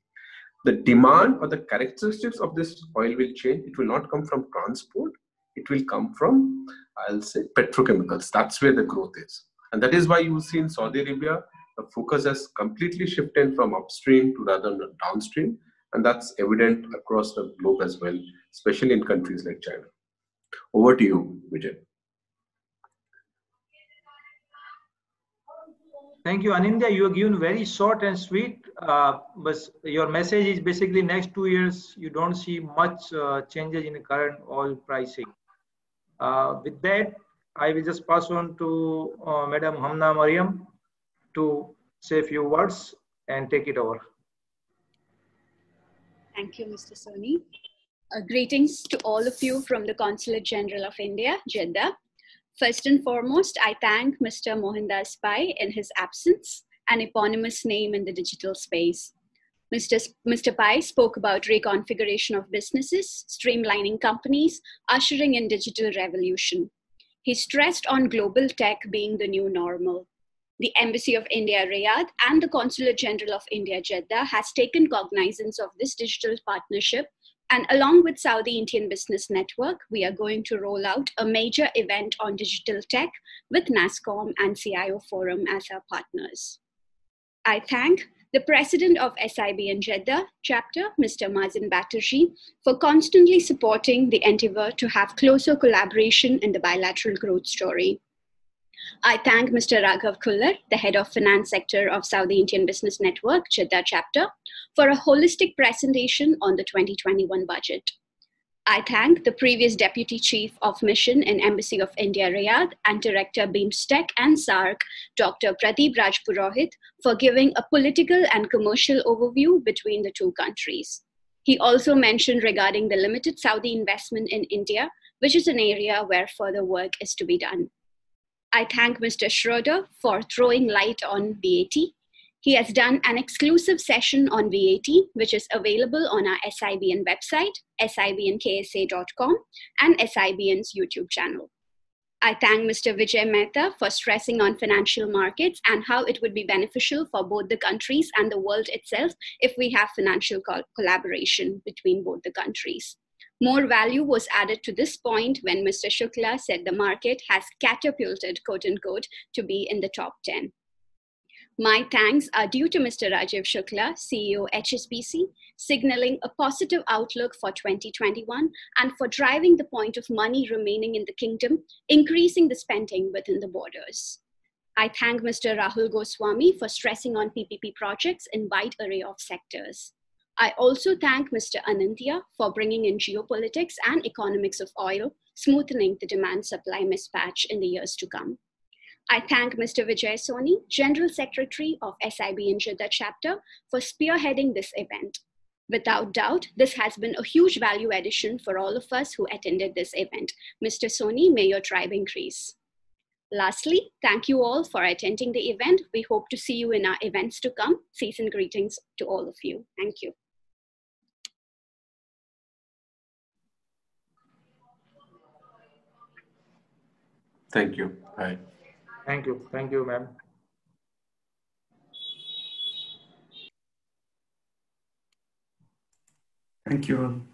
the demand or the characteristics of this oil will change. It will not come from transport. It will come from, I'll say, petrochemicals. That's where the growth is. And that is why you see in Saudi Arabia, the focus has completely shifted from upstream to rather downstream. And that's evident across the globe as well, especially in countries like China. Over to you, Vijay. Thank you, Anindya. You have given very short and sweet, uh, but your message is basically next two years you don't see much uh, changes in the current oil pricing. Uh, with that, I will just pass on to uh, Madam Hamna Mariam to say a few words and take it over. Thank you, Mr. Soni. Uh, greetings to all of you from the Consulate General of India, Jeddah. First and foremost, I thank Mr. Mohandas Pai in his absence, an eponymous name in the digital space. Mr. S- Mr. Pai spoke about reconfiguration of businesses, streamlining companies, ushering in digital revolution. He stressed on global tech being the new normal. The Embassy of India, Riyadh, and the Consulate General of India, Jeddah, has taken cognizance of this digital partnership and along with Saudi Indian Business Network, we are going to roll out a major event on digital tech with NASSCOM and CIO Forum as our partners. I thank the president of SIBN Jeddah chapter, Mr. Mazin Batterjee, for constantly supporting the endeavor to have closer collaboration in the bilateral growth story. I thank Mr. Raghav Khullar, the head of finance sector of Saudi Indian Business Network, Jeddah chapter, for a holistic presentation on the 2021 budget. I thank the previous Deputy Chief of Mission in Embassy of India, Riyadh, and Director BIMSTEC and SAARC, Dr. Pradeep Rajpurohit, for giving a political and commercial overview between the two countries. He also mentioned regarding the limited Saudi investment in India, which is an area where further work is to be done. I thank Mr. Schroeder for throwing light on VAT. He has done an exclusive session on VAT, which is available on our SIBN website, sibnksa.com, and SIBN's YouTube channel. I thank Mr. Vijay Mehta for stressing on financial markets and how it would be beneficial for both the countries and the world itself if we have financial co- collaboration between both the countries. More value was added to this point when Mr. Shukla said the market has catapulted, quote unquote, to be in the top 10. My thanks are due to Mr. Rajiv Shukla, CEO HSBC, signaling a positive outlook for 2021 and for driving the point of money remaining in the kingdom, increasing the spending within the borders. I thank Mr. Rahul Goswami for stressing on PPP projects in wide array of sectors. I also thank Mr. Anindya for bringing in geopolitics and economics of oil, smoothing the demand supply mismatch in the years to come. I thank Mr. Vijay Soni, General Secretary of SIBN Jeddah chapter, for spearheading this event. Without doubt, this has been a huge value addition for all of us who attended this event. Mr. Soni, may your tribe increase. Lastly, thank you all for attending the event. We hope to see you in our events to come. Season greetings to all of you. Thank you. Thank you. Bye. Thank you. Thank you, ma'am. Thank you all.